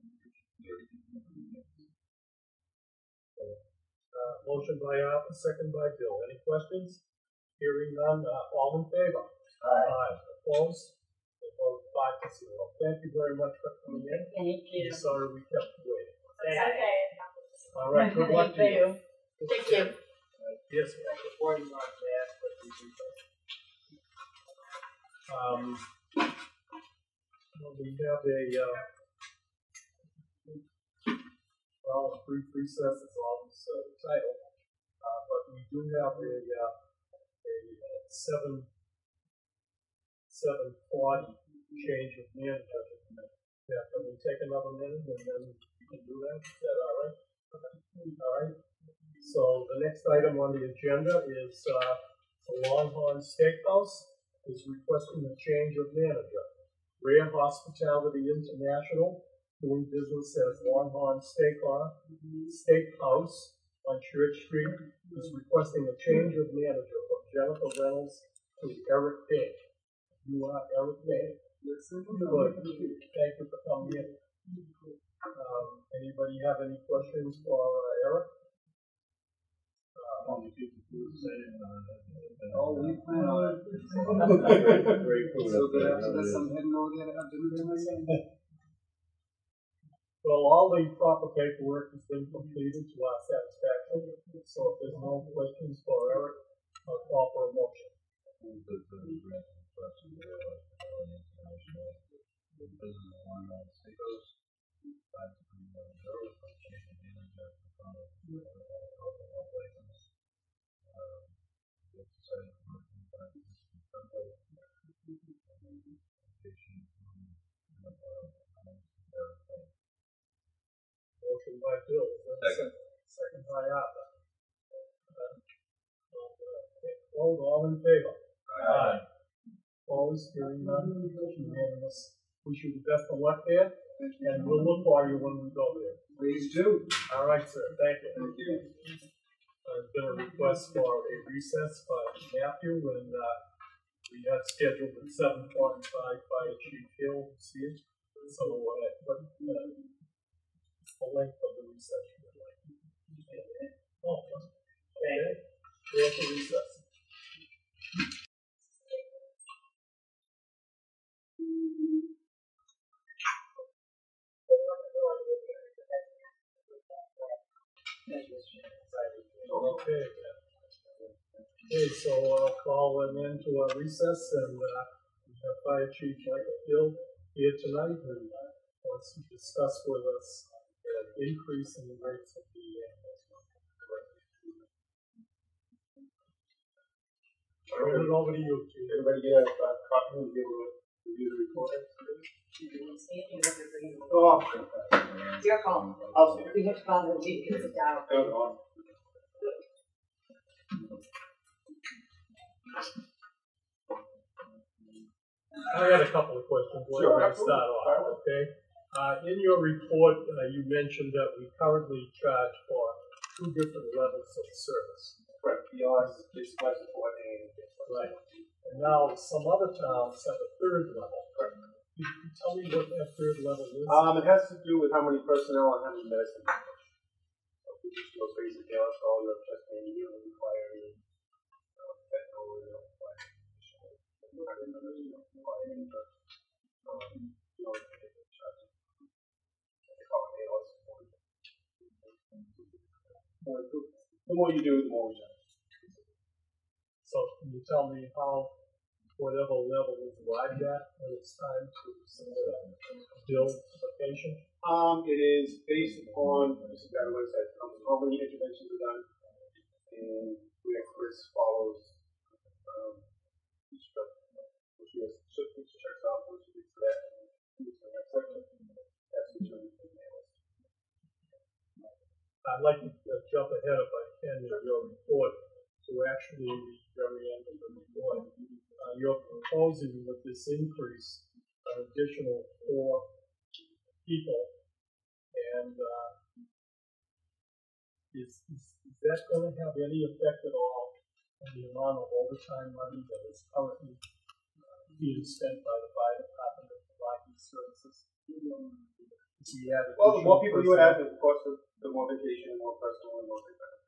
Uh, motion by Arthur, second by Bill. Any questions? Hearing none, uh, all in favor? Aye. Opposed? Vote five to zero. Thank you very much for coming in. Thank you. I'm sorry we kept you waiting. Okay. All right, good luck to you. Thank you. Yes, ma'am. Before you want to ask what you do. Um, well, we have a, uh, well, a brief recess is always uh, the title, uh, but we do have a, uh, a uh, seven, seven forty change of manager. Yeah, can we take another minute and then we can do that? Is that all right? All right. So the next item on the agenda is, uh, the Longhorn Steakhouse is requesting a change of manager. Rare Hospitality International, doing business as Longhorn Steakhouse, Steakhouse on Church Street, is requesting a change of manager from Jennifer Reynolds to Eric Payne. You are Eric Payne. Good. Thank you for coming in. Um, anybody have any questions for uh, Eric? Only people uh, Oh, we plan on it. Great So up there. that's, that's something heading over there to have dinner there myself. Well, all the proper paperwork has been completed to our satisfaction, so if there's no questions for Eric, I'll call for a motion. Move that the grant request of the, international business one on Seacoast, five three one zero, for change of it's decided to work in five years in Sunday, vacation, everything. Motion by Bill. is there a Second. Second by Arthur. Uh, Vote all in favor? Aye. Opposed, hearing none, unanimous. Wish you the best of luck there, and we'll look for you when we go there. Please do. All right, sir, thank you. Thank you. There's been a request for a recess by Matthew, and, uh, we had scheduled at seven forty-five by Chief Hill, see it? So, uh, what, uh, the length of the recess? you would like? Oh, okay, we have to recess. Okay. Okay, so I'll call an end to our recess and, uh, we have Fire Chief Michael Hill here tonight and, uh, wants to discuss with us the increase in the rates of the ambulance. Turn it over to you, Everybody get a uh, copy and be able to review the report? Oh. Your call. I'll, we have to follow the, you can sit down. Go on. I got a couple of questions. Where Sure, I start off? Okay. Uh, in your report, uh, you mentioned that we currently charge for two different levels of service. Correct, beyond this life support and. Right. And now some other towns have a third level. You tell me what that third level is? Um, it has to do with how many personnel and how many medicine. So we just go all your just maybe you require um, you don't any additional. You don't you require any, um, you call it ALS you- The more you do, the more we charge. So can you tell me how whatever level is arrived at when it's time to a bill application? Um, it is based upon, this is our website, how many interventions are done, and where Chris follows, um, each step, which he has, so each checks off, which is that, and the next section, that's from there. I'd like to uh, jump ahead if I can in your report to actually the very end of the report. Uh, you're proposing with this increase an additional four people. And, uh, is, is, is that gonna have any effect at all on the amount of overtime money that is currently uh, being spent by the fire department to provide these services? We Well, the more people you add, the course of, the more vacation, the more personal, and more things.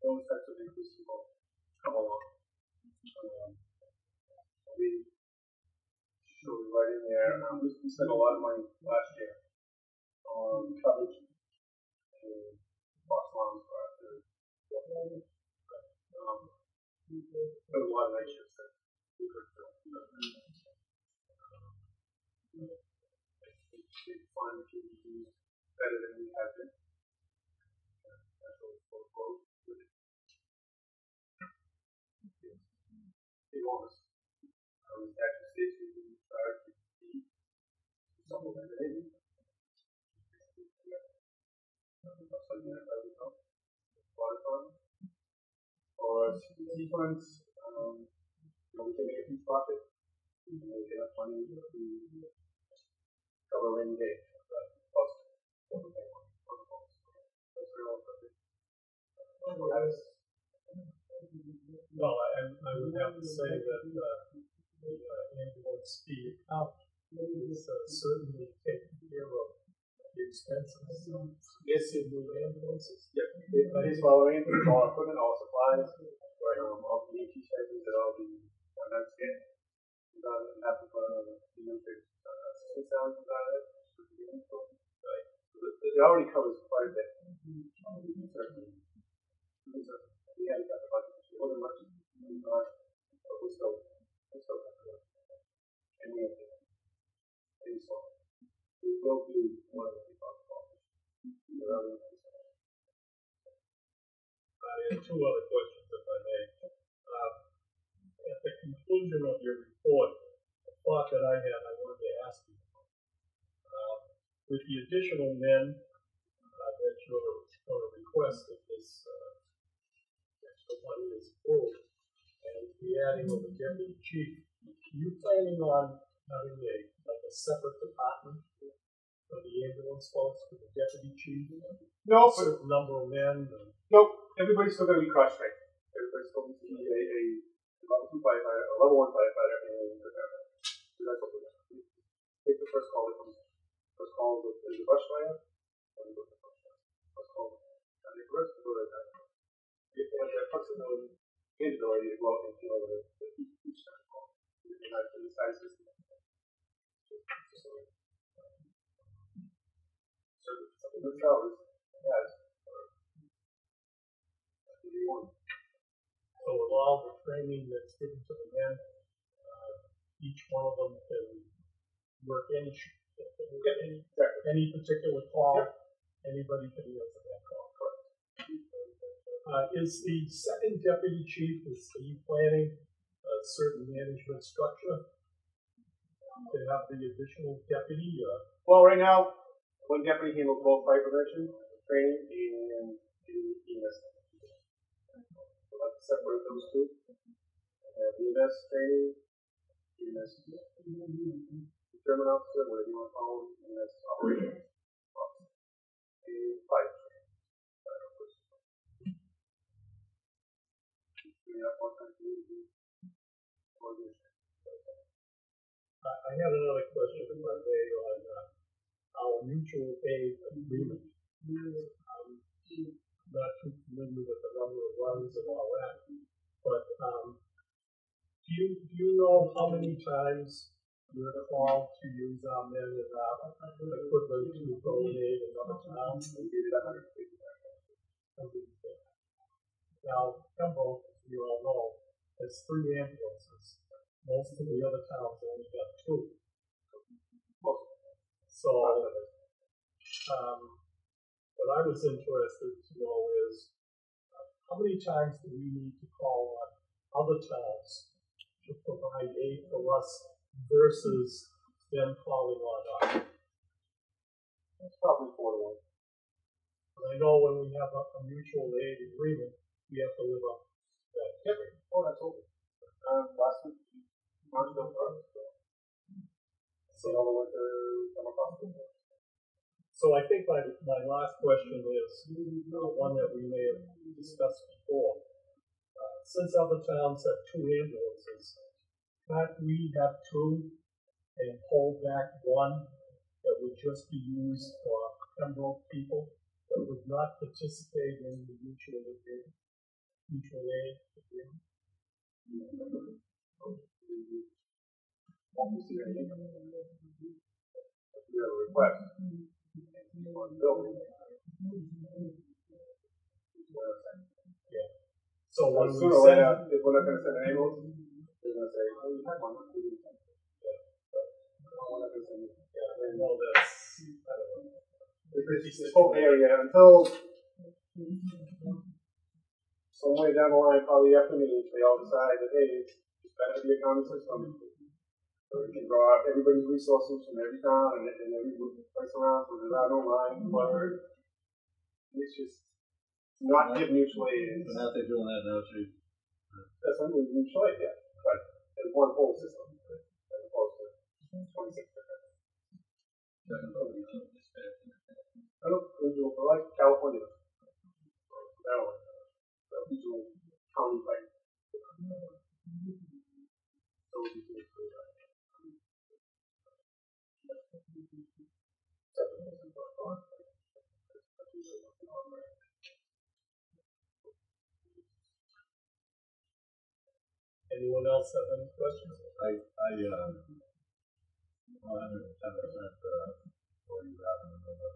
Those types of increases will come along. Um, we, sure, we right in there, um, we, we spent a lot of money last year on coverage and box lawns for food. Um, a lot of night shifts that we could fill. Um, it's fun to do better than we have been. That's what we're for, be supplement it. Um, that's something that I would help. Water fund. Or funds, um, you know, we can make a huge profit. We get enough money to cover rainy day, protocols. That's. Um, that's, Well, I, I- would have to say that, uh, the uh, ambulance fee account is uh, certainly taking care of the expenses. Yes, in new ambulances. Yep, it, it is following, all equipment, all supplies, um, all the ET cycles and all the, one night scan. Done, and half of, uh, the fix, uh, about it. Right, so it, it already covers quite a bit. Certainly. Because, uh, We haven't got the budget, And we have two other questions, if I may. Um, At the conclusion of your report, the thought that I had, I wanted to ask you. um, With the additional men uh, that you're going to request this uh, money is approved, and the adding of a deputy chief, are you planning on having a, like a separate department for the ambulance folks, for the deputy chief? No, A certain number of men, and Nope, everybody's still gonna be cross trained. Everybody's still gonna be a, a level two firefighter, a level one firefighter, and a paramedic. So that's what we're gonna do. Take the first call that comes, first call with the brush fire, and the first call. Call, and the rest will go to that. If they have that flexibility, and ability to go out and deal with it, with each, each time call. And that's the size system. So, so, something that's out is, has, or, do so with all the training that's given to the men, uh, each one of them can work any, any, any particular call, anybody can answer that call. Uh, is the second deputy chief, is, are planning a certain management structure? To have the additional deputy, uh, Well, right now, one deputy handles both fire prevention, training, and, and EMS. So let's separate those two. Uh, EMS training, EMS procurement officer, whatever you want to call it, EMS operations officer. And. Fire We have one country, organization. I, had another question may on, uh, our mutual aid agreement. I'm not too familiar with the number of runs and all that, but, um, do you, do you know how many times you're called to use our men and our equipment to go in aid in other towns? We did it a hundred fifty times. Now, Pembroke, you all know, has three ambulances. Most of the other towns only got two. So, um, what I was interested to know is, uh, how many times do we need to call on other towns to provide aid for us versus them calling on us? It's probably four to one. I know when we have a, a mutual aid agreement, we have to live up that. Oh, that's last week, March. See all the. So I think my, my last question is one that we may have discussed before. Uh, since other towns have two ambulances, can't we have two and hold back one that would just be used for Pembroke people that would not participate in the mutual agreement, request. Building. So when we send, if we're not gonna send an ambulance, they're gonna say, oh, you have one, we didn't send it. We're not gonna send it. yeah, I know that's, I don't know. It's this whole area until somewhere down the line, probably after me, they all decide that, hey, it's better to be a common system. So we can draw out everybody's resources from every town and, and every place around, so there's not no line, whatever. It's just not give mutual aid. But not they doing that now too. That's what we mutual aid, yeah, but it's one whole system, as opposed to twenty-six different. I don't, but like California. Maryland, uh, regional county like. So we can do that. Anyone else have any questions? I, I, uh, and ten percent, uh, for you um, over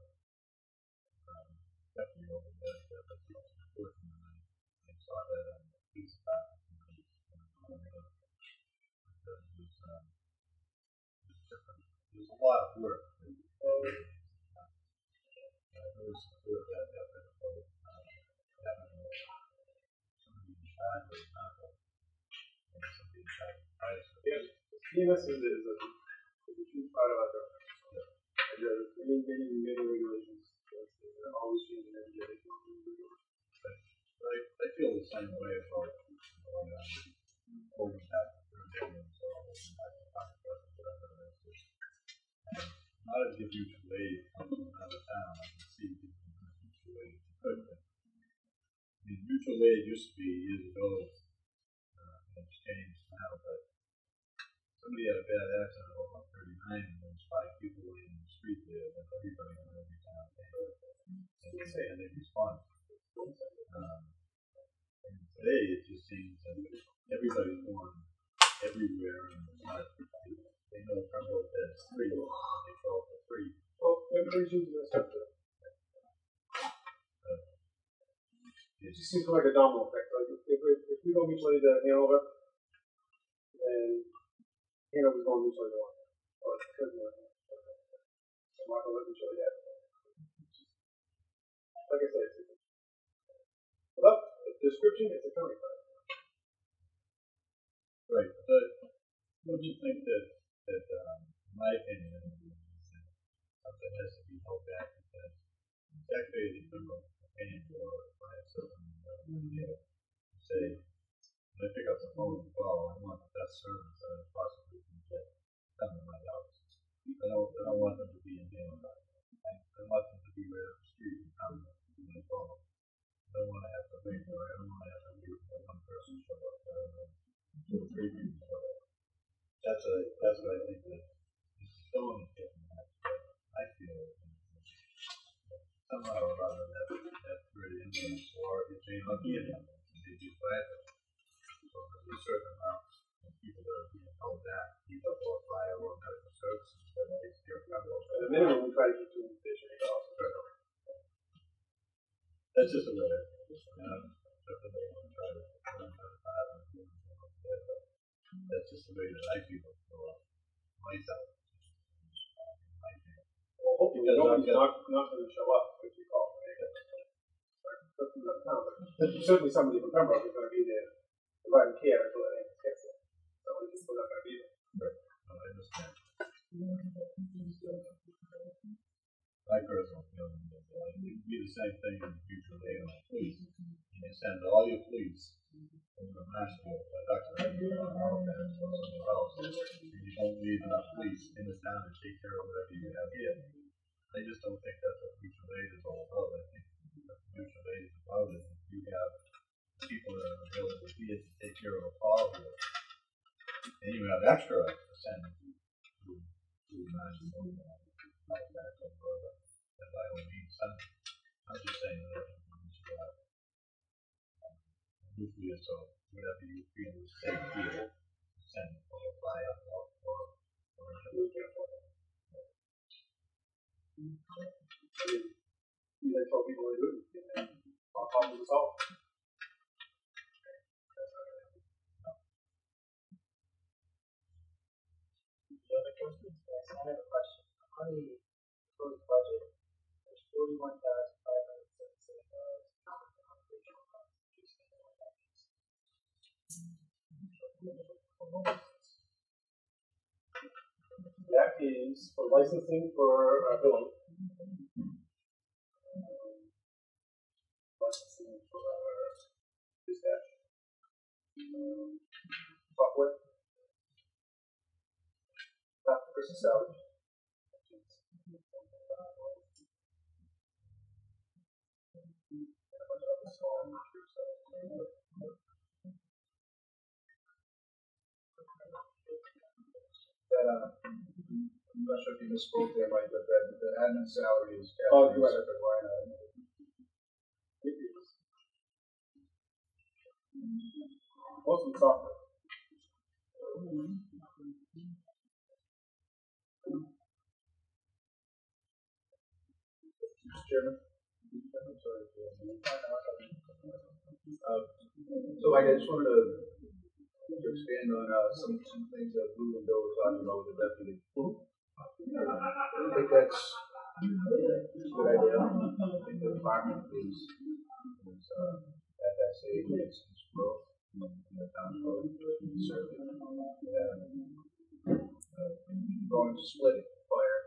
there, There's, um, a lot of work. Uh, uh, uh, Yeah, is, a, huge part of our government. And there's many, many, many regulations, they're always changing. I, I feel the same way about, going on. It's, um, Not as if comes from another town, can see mutual aid, I mean, mutual aid used to be years ago, uh, and it's changed now, but somebody had a bad accident over on thirty-nine, and there was five people in the street there, and everybody every town, they, and they say, and they respond. Um, and today, it just seems that everybody's going everywhere, and not, they know Pembroke has three, they up for free. Well, everybody's using this stuff to, it just seems like a domino effect, like if, if, if we go mutually to Hanover, then Hanover's going to mutually to one, or because of one. So gonna let mutually that. Like I said, it's, the description is a county plan. Right, but don't you think that, that, um, in my opinion, something has to be held back because it's actually the number of paying for by a certain, uh, say, when I pick up the phone and call, I want the best service that I possibly can get done in my house. I don't, I don't want them to be in there, I, I want them to be right up the street and come when they call. I don't wanna have to wait for, I don't wanna have to wait for one person to show up, know two or three people show up. That's what, I- that's what I think that is getting at, I feel somehow or other that, that really influence, or it may not be influence, it may be flat. So there's a certain amount of people that are being held back, either for fire or medical services, that care of cover. At a minimum, we try to keep two patient calls. And do it, but That's just the way that I feel, so, uh, myself. Well, hopefully, Because nobody's I've not, not gonna show up if you call. right? But from the town, but Certainly somebody from Pembroke is gonna be there providing care until it gets there. So we're just not gonna be there. No, I understand. My personal feeling is that it would be the same thing in the future, they on police. You send all your police over to Nashville, uh, Dr. Halifax or somewhere else, and you don't leave enough police in the town to take care of whatever you have here. I just don't think that's what mutual aid is all about. I think what mutual aid is about is if you have people that are available here to take care of a here, and you have extra to send to, to Nashville, Or wherever, then by all means, them. I'm just saying that I should have um, nuclear, so whatever you feel is safe here, send or fly up or, or, or You guys told people to do it, and call this out. Any the budget, forty-one thousand five hundred seventy-seven dollars costs. What that means? That is for licensing for uh, billing. Um, Licensing for our dispatch. Um, Software. Not for I'm not sure if you misspoke there, Mike, but that the admin salary is Oh, a separate line item. Mostly software. Mr. Chairman? I'm sorry. Uh, so Mike, I just wanted to, to expand on, uh, some, some things that Lou and Bill were talking about with the deputy. I think that's a good idea. I think the department is, is, uh, at that stage, it's, it's growth. in the town code, certainly. Yeah. Uh, Going to split fire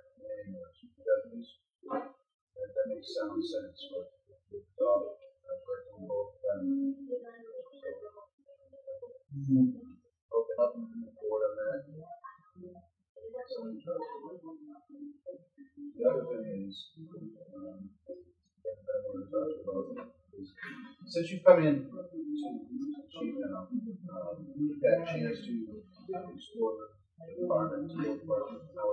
and deputies, that, that makes sound sense with, with, uh, to since you've come in to chief now, um, you've had a chance to explore the the department, how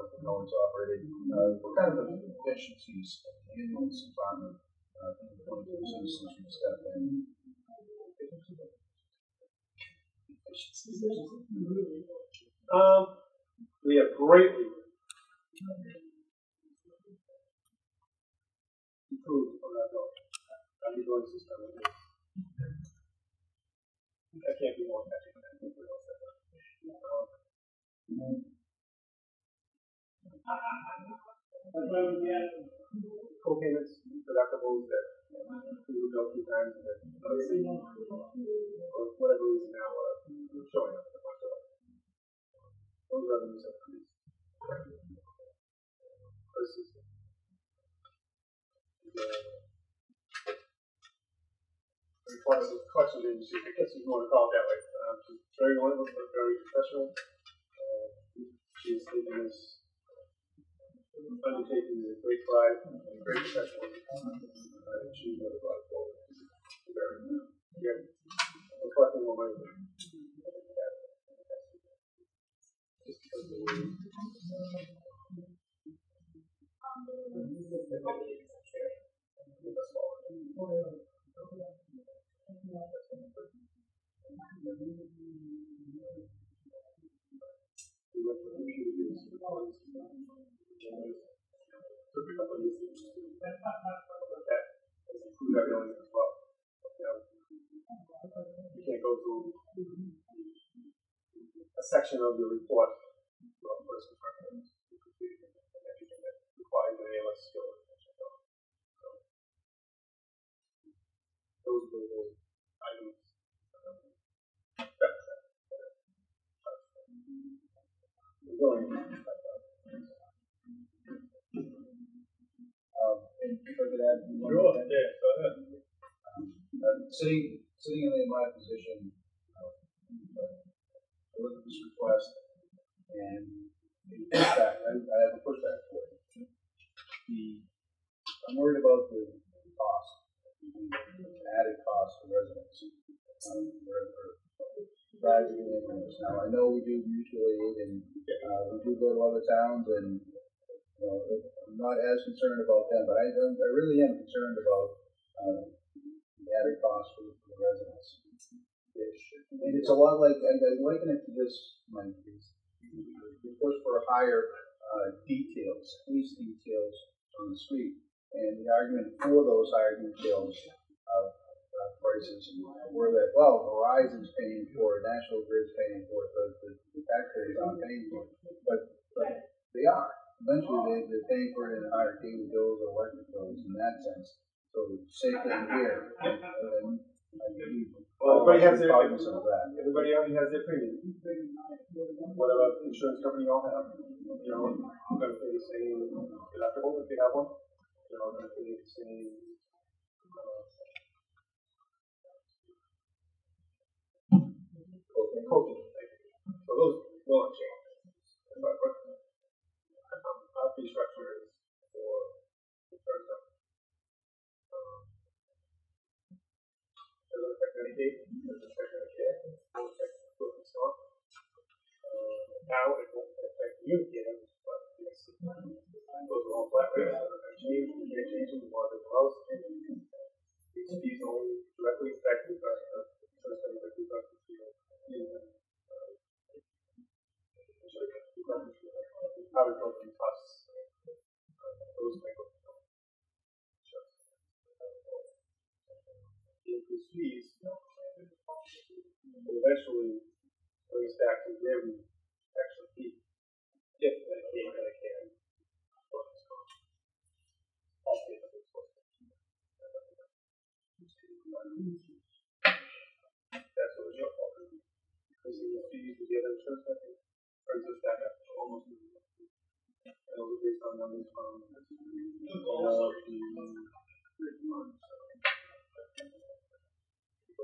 it, how it's operating. Uh, what kind of efficiencies in this department, Um, we have greatly improved on our bill, our billing system. I can't be more happy than that. Um, Co-payments, deductibles that we go through times that, or whatever reason now, are showing up. the. Those revenues have increased. Versus. the Collection, collection agency, I guess you want to call it that way, um, she's very wonderful, very professional. Uh, She's taken this undertaking with great pride and great professional. Uh, She really brought forward. Very, yeah, we're collecting than- Just because of the- section of the report, lot like, I, I liken it to this, Mike, is we push for higher, uh, details, police details on the street. And the argument for those higher details, uh, uh, prices were that, well, Verizon's paying for it, National Grid's paying for it, the, the, the taxpayers aren't paying for it. But, but they are. Eventually, they, they're paying for it in higher cable bills or electric bills in that sense. So safety and here, and, and I believe. Well, everybody has their- that. Everybody already has their premium. Whatever insurance company you all have, you know, I'm gonna pay the same deductible if you have one. You know, I'm gonna pay the same. uh, Coaching, coaching, thank you. So those will change. But, but, um, our fee structure is for insurance company. Uh, now it won't affect you, again, but yes, not gonna change, we can't change them, we want them else. These only directly affect the, uh, insurance company that we got to see. How it goes in costs. Fees. Will eventually bring us back to where we actually keep. If they can, they can. That's what your fault. insurance company brings us back up to almost. And it was based on numbers from.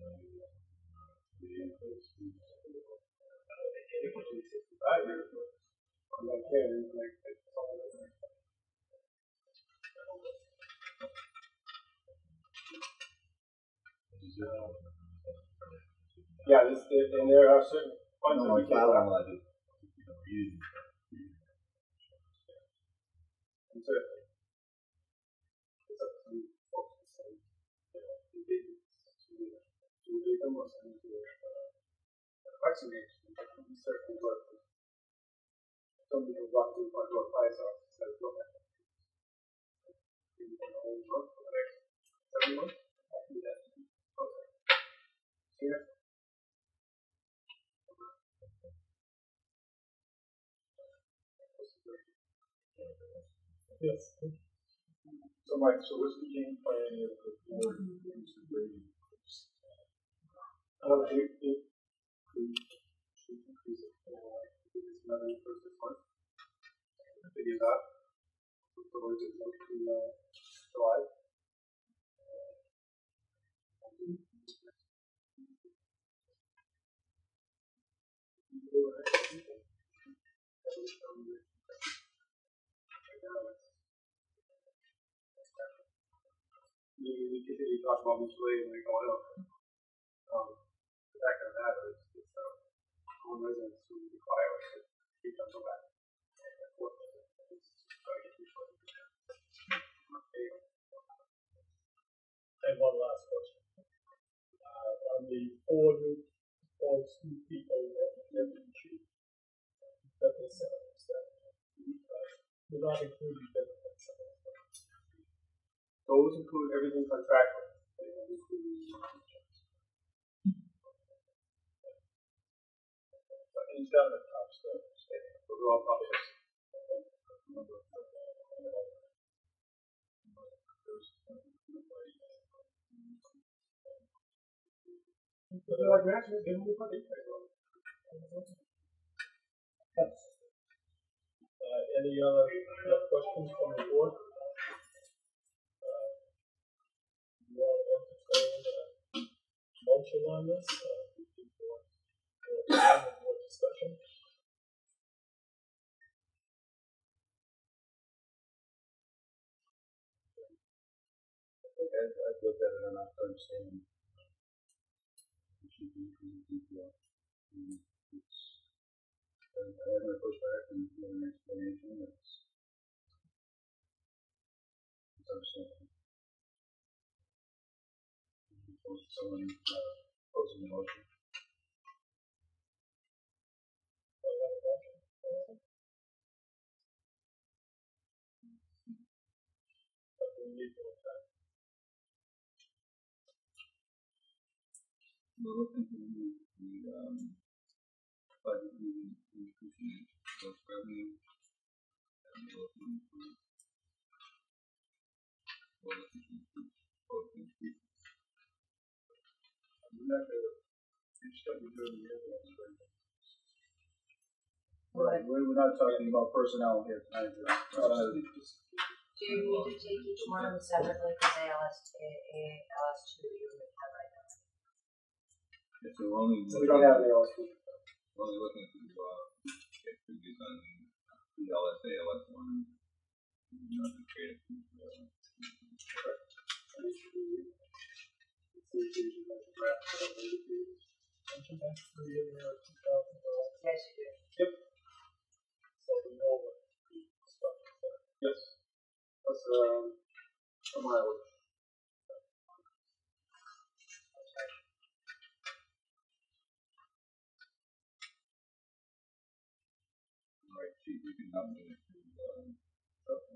yeah, it's like, it's all over. is, Yeah, this, and there are certain funds that we can't. you. And certainly. It's up to folks to say, you know, you did, to, to do them or send to, uh, vaccination, we certainly work with. Somebody can walk through the front door, fire says, look at it. You can hold work for the next seven months, I'll do that. Okay. See. Yes. So Mike, so what's the game plan if the board moves the grading? It, we to talk about mutual aid and they're going. Um, fact of the is, it's, uh, home residents who require us to keep them and forth. It's try to get mutual aid. Okay. And one last question. Uh, on the four new, four new people that the deputy chief, that they said, is that, uh, not including benefits. Those include everything contractual. They include But he's down at top step, stating, Those are all process. So they're like, man, give them the money. Uh, any other questions from the board? Uh, motion on this? uh, discussion? I've, I've looked at it enough to understand. Should be explanation, it's. Someone, uh, posing a motion. Right. We're, we're not talking about personnel here tonight. uh, Do you need to take each one separately, because ALS, ALS two you would have right now? If we're only. So we don't have any else. We're only looking to, uh, get figures on the LSA, LS one. Not the creative. uh, Mention that three in there, two thousand dollars, Yes, you do. so we know what the stuff is. Yes. That's, um, a mileage. numbers to um,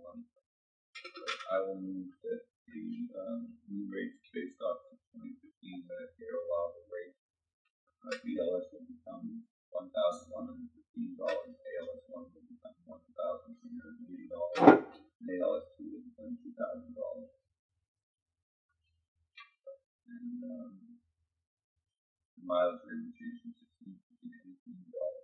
one. But I will move that the um, new rates based off the 2015 Medicare allowable rate, uh, BLS will become $1,115, ALS 1 will become $1,380, ALS 2 will become $2,000. And um, mileage rate will change from 16 to $18.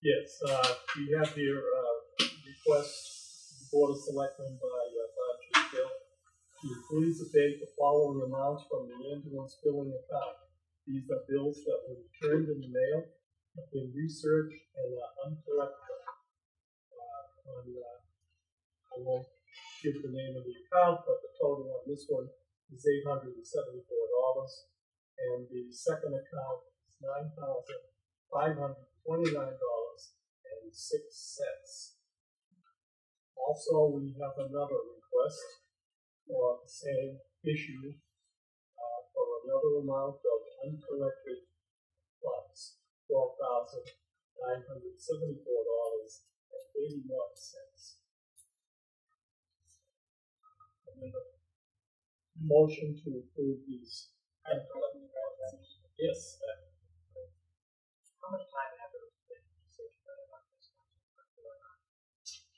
Yes, uh, we have your uh, request the Board Selectmen by, uh, Bob Bill. to please abate the following amounts from the ambulance billing account. These are bills that were returned in the mail, have been researched and are. Uh, on, uh, I won't give the name of the account, but the total on this one is eight hundred and seventy-four dollars. And the second account is nine thousand five hundred twenty-nine dollars and six cents. Also, we have another request for the same issue, uh, for another amount of uncollected funds, twelve thousand nine hundred seventy-four dollars and eighty-one cents. Motion to approve these uncollected funds. Yes, How much time have you been researching on this?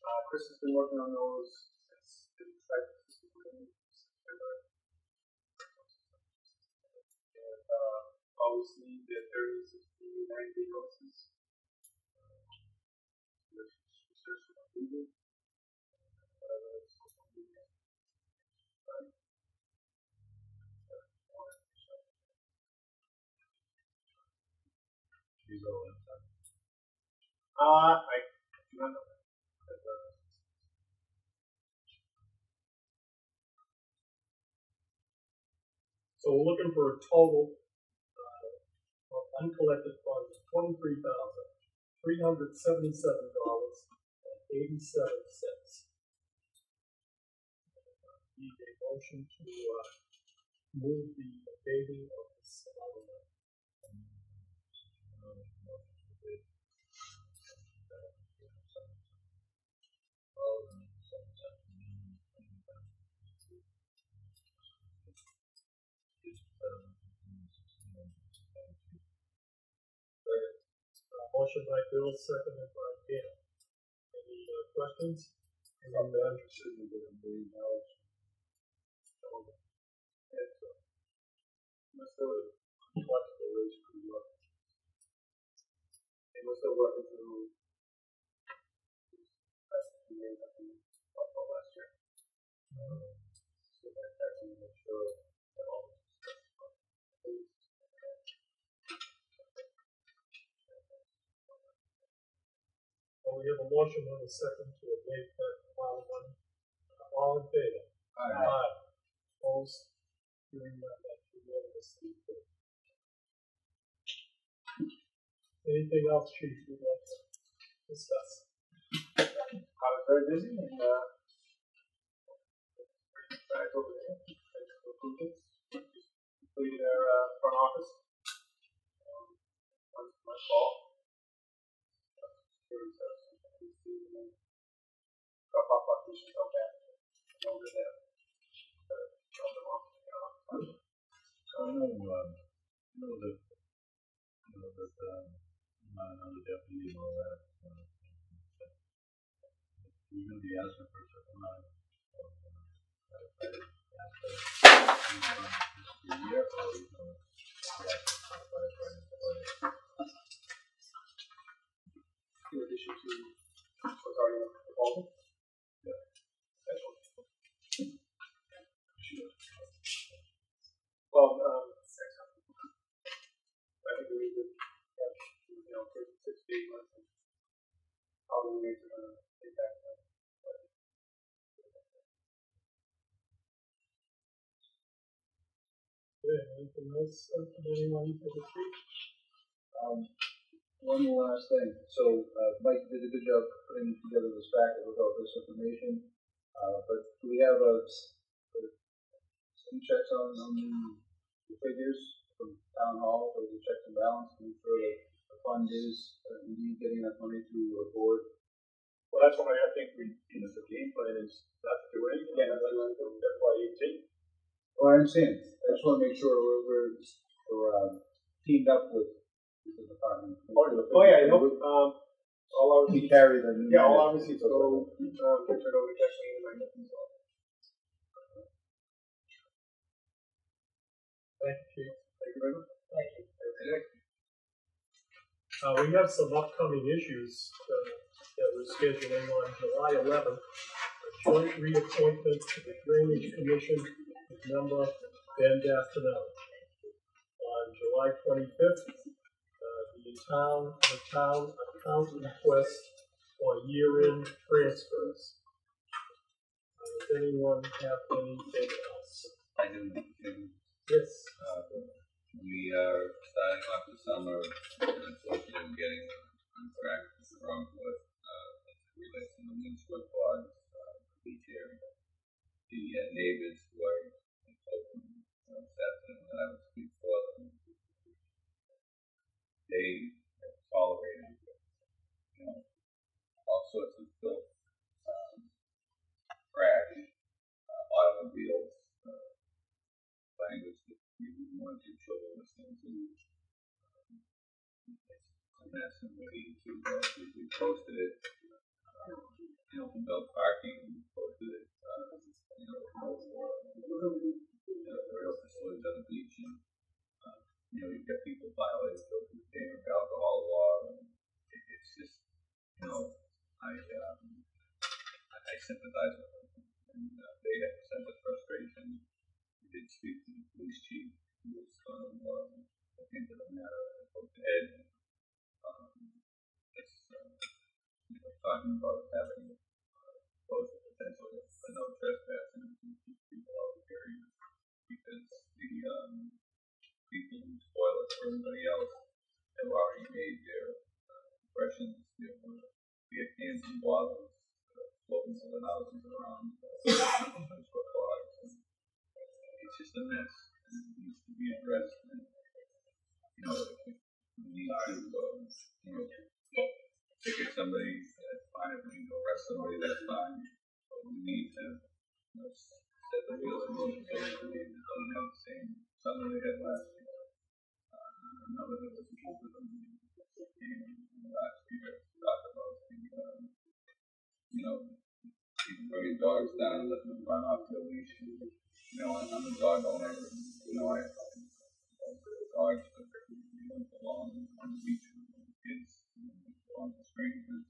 Uh, Chris has been working on those since the site was in September. And, uh, obviously, the thirty, sixty, ninety doses. Which is research on Google. Uh, it's So we're looking for a total uh, of uncollected funds of twenty-three thousand, three hundred seventy-seven dollars and eighty-seven cents. Need a motion to, uh, move the abating of this amount. Uh, motion by Bill, seconded by Dan. Any, uh, questions? I'm uh, interested in the million dollars. it's, we're still, Collectible rates pretty low. and we're still working through. That's the year that we talked about last year. So that, that's sure that all this stuff is. Well, we have a motion and a second to abate that money. Uh, All in favor? Aye. Opposed? Hearing none, that's unanimously approved. Anything else, chief, you'd like to discuss? I was very busy and, uh, guys over there, completed our, uh, front office. Um, my fall. Security I know, I know that, know, that, um, not another deputy and all that, gonna be asking for a certain amount of, of, firefighter, aspect, this year, or gonna, yeah, firefighter, firefighter? in addition to what's already. Well, um, I think we need to, you know, for six to eight months, probably need to uh, get back to Good. Anything else uh, from anyone for the treat? Um, one last thing. So uh, Mike did a good job putting together this packet with all this information. Uh, but do we have a, a some checks on, on the figures from town hall, or the checks and balance, to make sure that the fund is uh, indeed getting that money to a board? Well, that's why I think we, you know, the game plan is not to do anything, yeah, that's FY eighteen. Well, I understand, I just wanna make sure we're, we're, we're, um, teamed up with, with the department. Oh, yeah, no, um, all our We carry the. yeah, all our receipts go, uh, get turned over to Kathleen and I get them all. Thank you, Thank you very much. Thank you. Uh, we have some upcoming issues, uh, that we're scheduling on July eleventh. A joint reappointment to the Drainage Commission with member Ben Dafinel. On July twenty-fifth, uh, the town, the town account request for year-end transfers. Uh, Does anyone have anything else? I do, Yes. uh, we are starting off the summer, and unfortunately, I'm getting on track from what, uh, as it relates to the Windsor Quad, uh, beach area. The uh, neighbors were them, uh, afternoon that I speak for them. They have tolerated, you know, all sorts of filth, um, trash, uh, automobiles, language that you want your children listening to. Um, mess and need to, uh, we posted it, uh, you know, about parking, posted it, uh, you know, uh, real facilities on the beach and, uh, you know, you've got people violating the container of alcohol law and it, it's just, you know, I, um, I sympathize with them and, uh, they have a sense of frustration we speak to the police chief, was, um, um, look into the matter, spoke Ed. Um, it's, uh, you know, talking about having, uh, both the potential for no trespassing and keep people out of the area. Because the, um, people who spoil it for everybody else have already made their, uh, impressions, their, uh, beer cans and bottles, uh, floating to the houses around, uh, and it's just a mess it needs to be addressed and you know we need to um, you know ticket somebody that's fine if we need to arrest somebody that's fine but we need to you know, set the wheels in motion so that we don't have the same summer they had last year. Uh, another that was over them and last year talked about the um, you know bringing dogs down and letting them run off their leash you know, I'm I'm a dog owner, you know, I have dogs that you know, belong on the beach with my kids, you know, belong to strangers.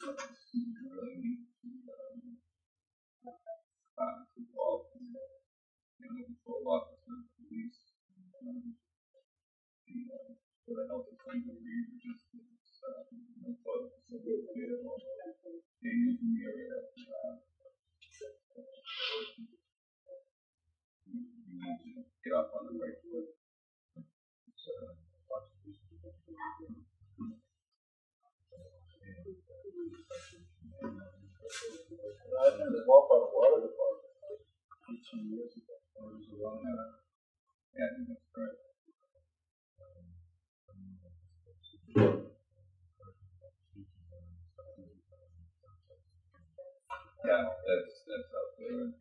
You really need to, um, uh, involve, in the, you know, patrol officers, police, um, the, uh, for the health of somebody, just, uh, uh, get up on the right I water department, years ago, is it on that? Yeah, that's correct. Yeah, that's, that's out there,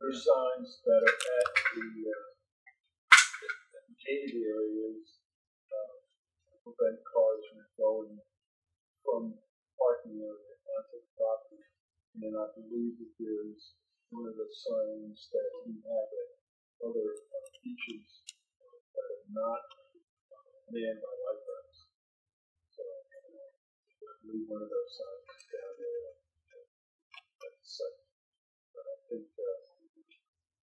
there's signs that are at the, uh, gated areas, uh, prevent cars from going from parking area onto the property. And then I believe that there's one of the signs that we have at other uh, beaches that are not manned by lifeguards. Uh, believe one of those is down there at at the site. But I think, uh,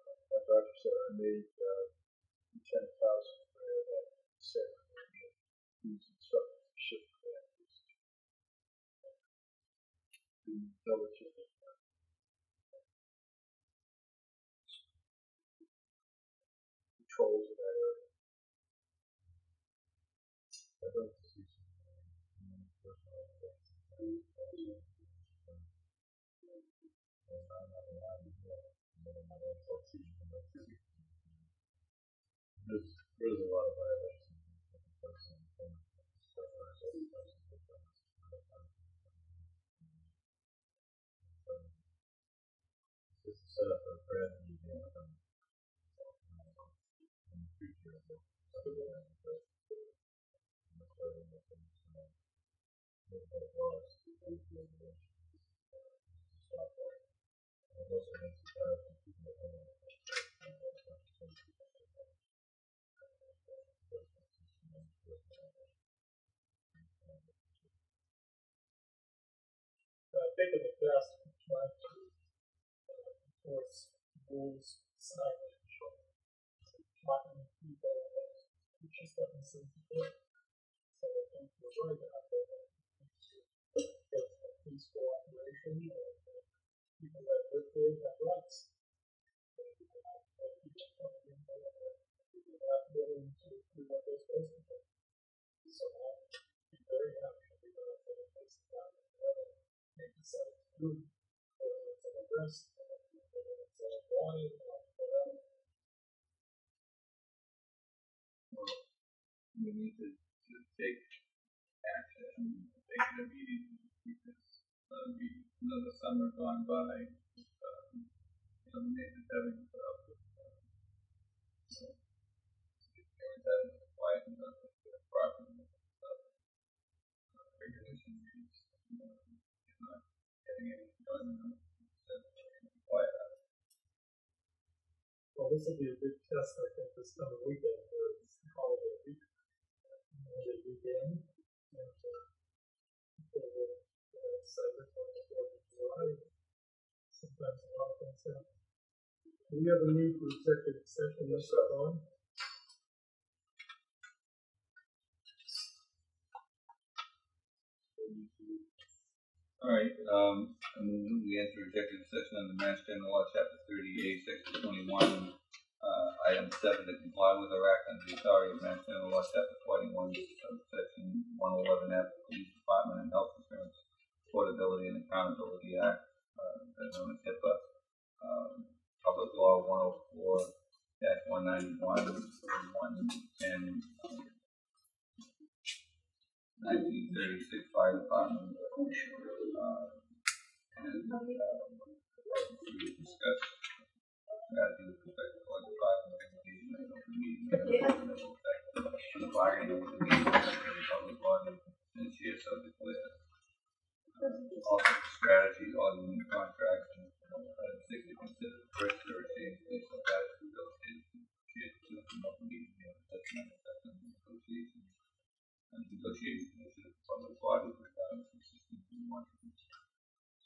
uh, like Roger said, I made, uh, Lieutenant Thousand aware that said, these instructions to ship to that. Be diligent There's, there's a lot of violations. It's just a setup for a brand new, um, in the future, uh, also better for people that don't know, uh, what's not the same people that don't know. I think in the past, we tried to enforce rules, or people, and it just doesn't seem to work. So I think we're right out there. Get a peaceful operation, and people that live there have rights. Willing to do what they're supposed to do. So I'd be very happy to be able to place it down and make the site good, whether it's an we need to, to take action, take it immediately, because, uh, we, another summer gone by, um, you know, neighbors having put up with, uh, so, parents having to quiet and not their property, uh, uh, regulation meetings, you know, not getting anything done, instead of quiet out. Well, this will be a big test, I think, this coming weekend, where it's the holiday week. Holiday weekend, and, uh, will, uh, the Fourth of July. Sometimes a lot of things happen. Do we have a need for executive session, Mr. Vaughn? All right, um, I move we enter executive session under Mass General Law, Chapter thirty-eight, Section twenty-one, uh, item seven, to comply with or act under the authority of Mass General Law, Chapter forty-one, Section one eleven F, Police Department and Health Insurance, Portability and Accountability Act, uh, known as HIPAA, um, Public Law one oh four dash one ninety-one, one ten, nineteen thirty-six Fire Department, uh, and, uh, we discuss strategy with respect to collective bargaining, negotiation, and open meeting, and to the bargaining, the public body, and with also strategy, all union contracts, and, uh, six to consider the first or exchange based on that, negotiation, share to an open meeting, and assessment, assessment, negotiation, and negotiation with the public body, regarding consistent with one.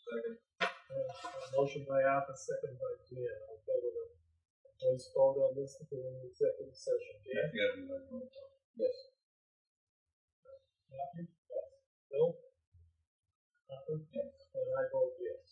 Second. Uh, Motion by Arthur, second by Dan, I'll go with a voice vote on this, to go into executive session. Dan? You gotta do that. Yes. Matthew? Yes. Bill? Arthur? Yes. And I vote yes.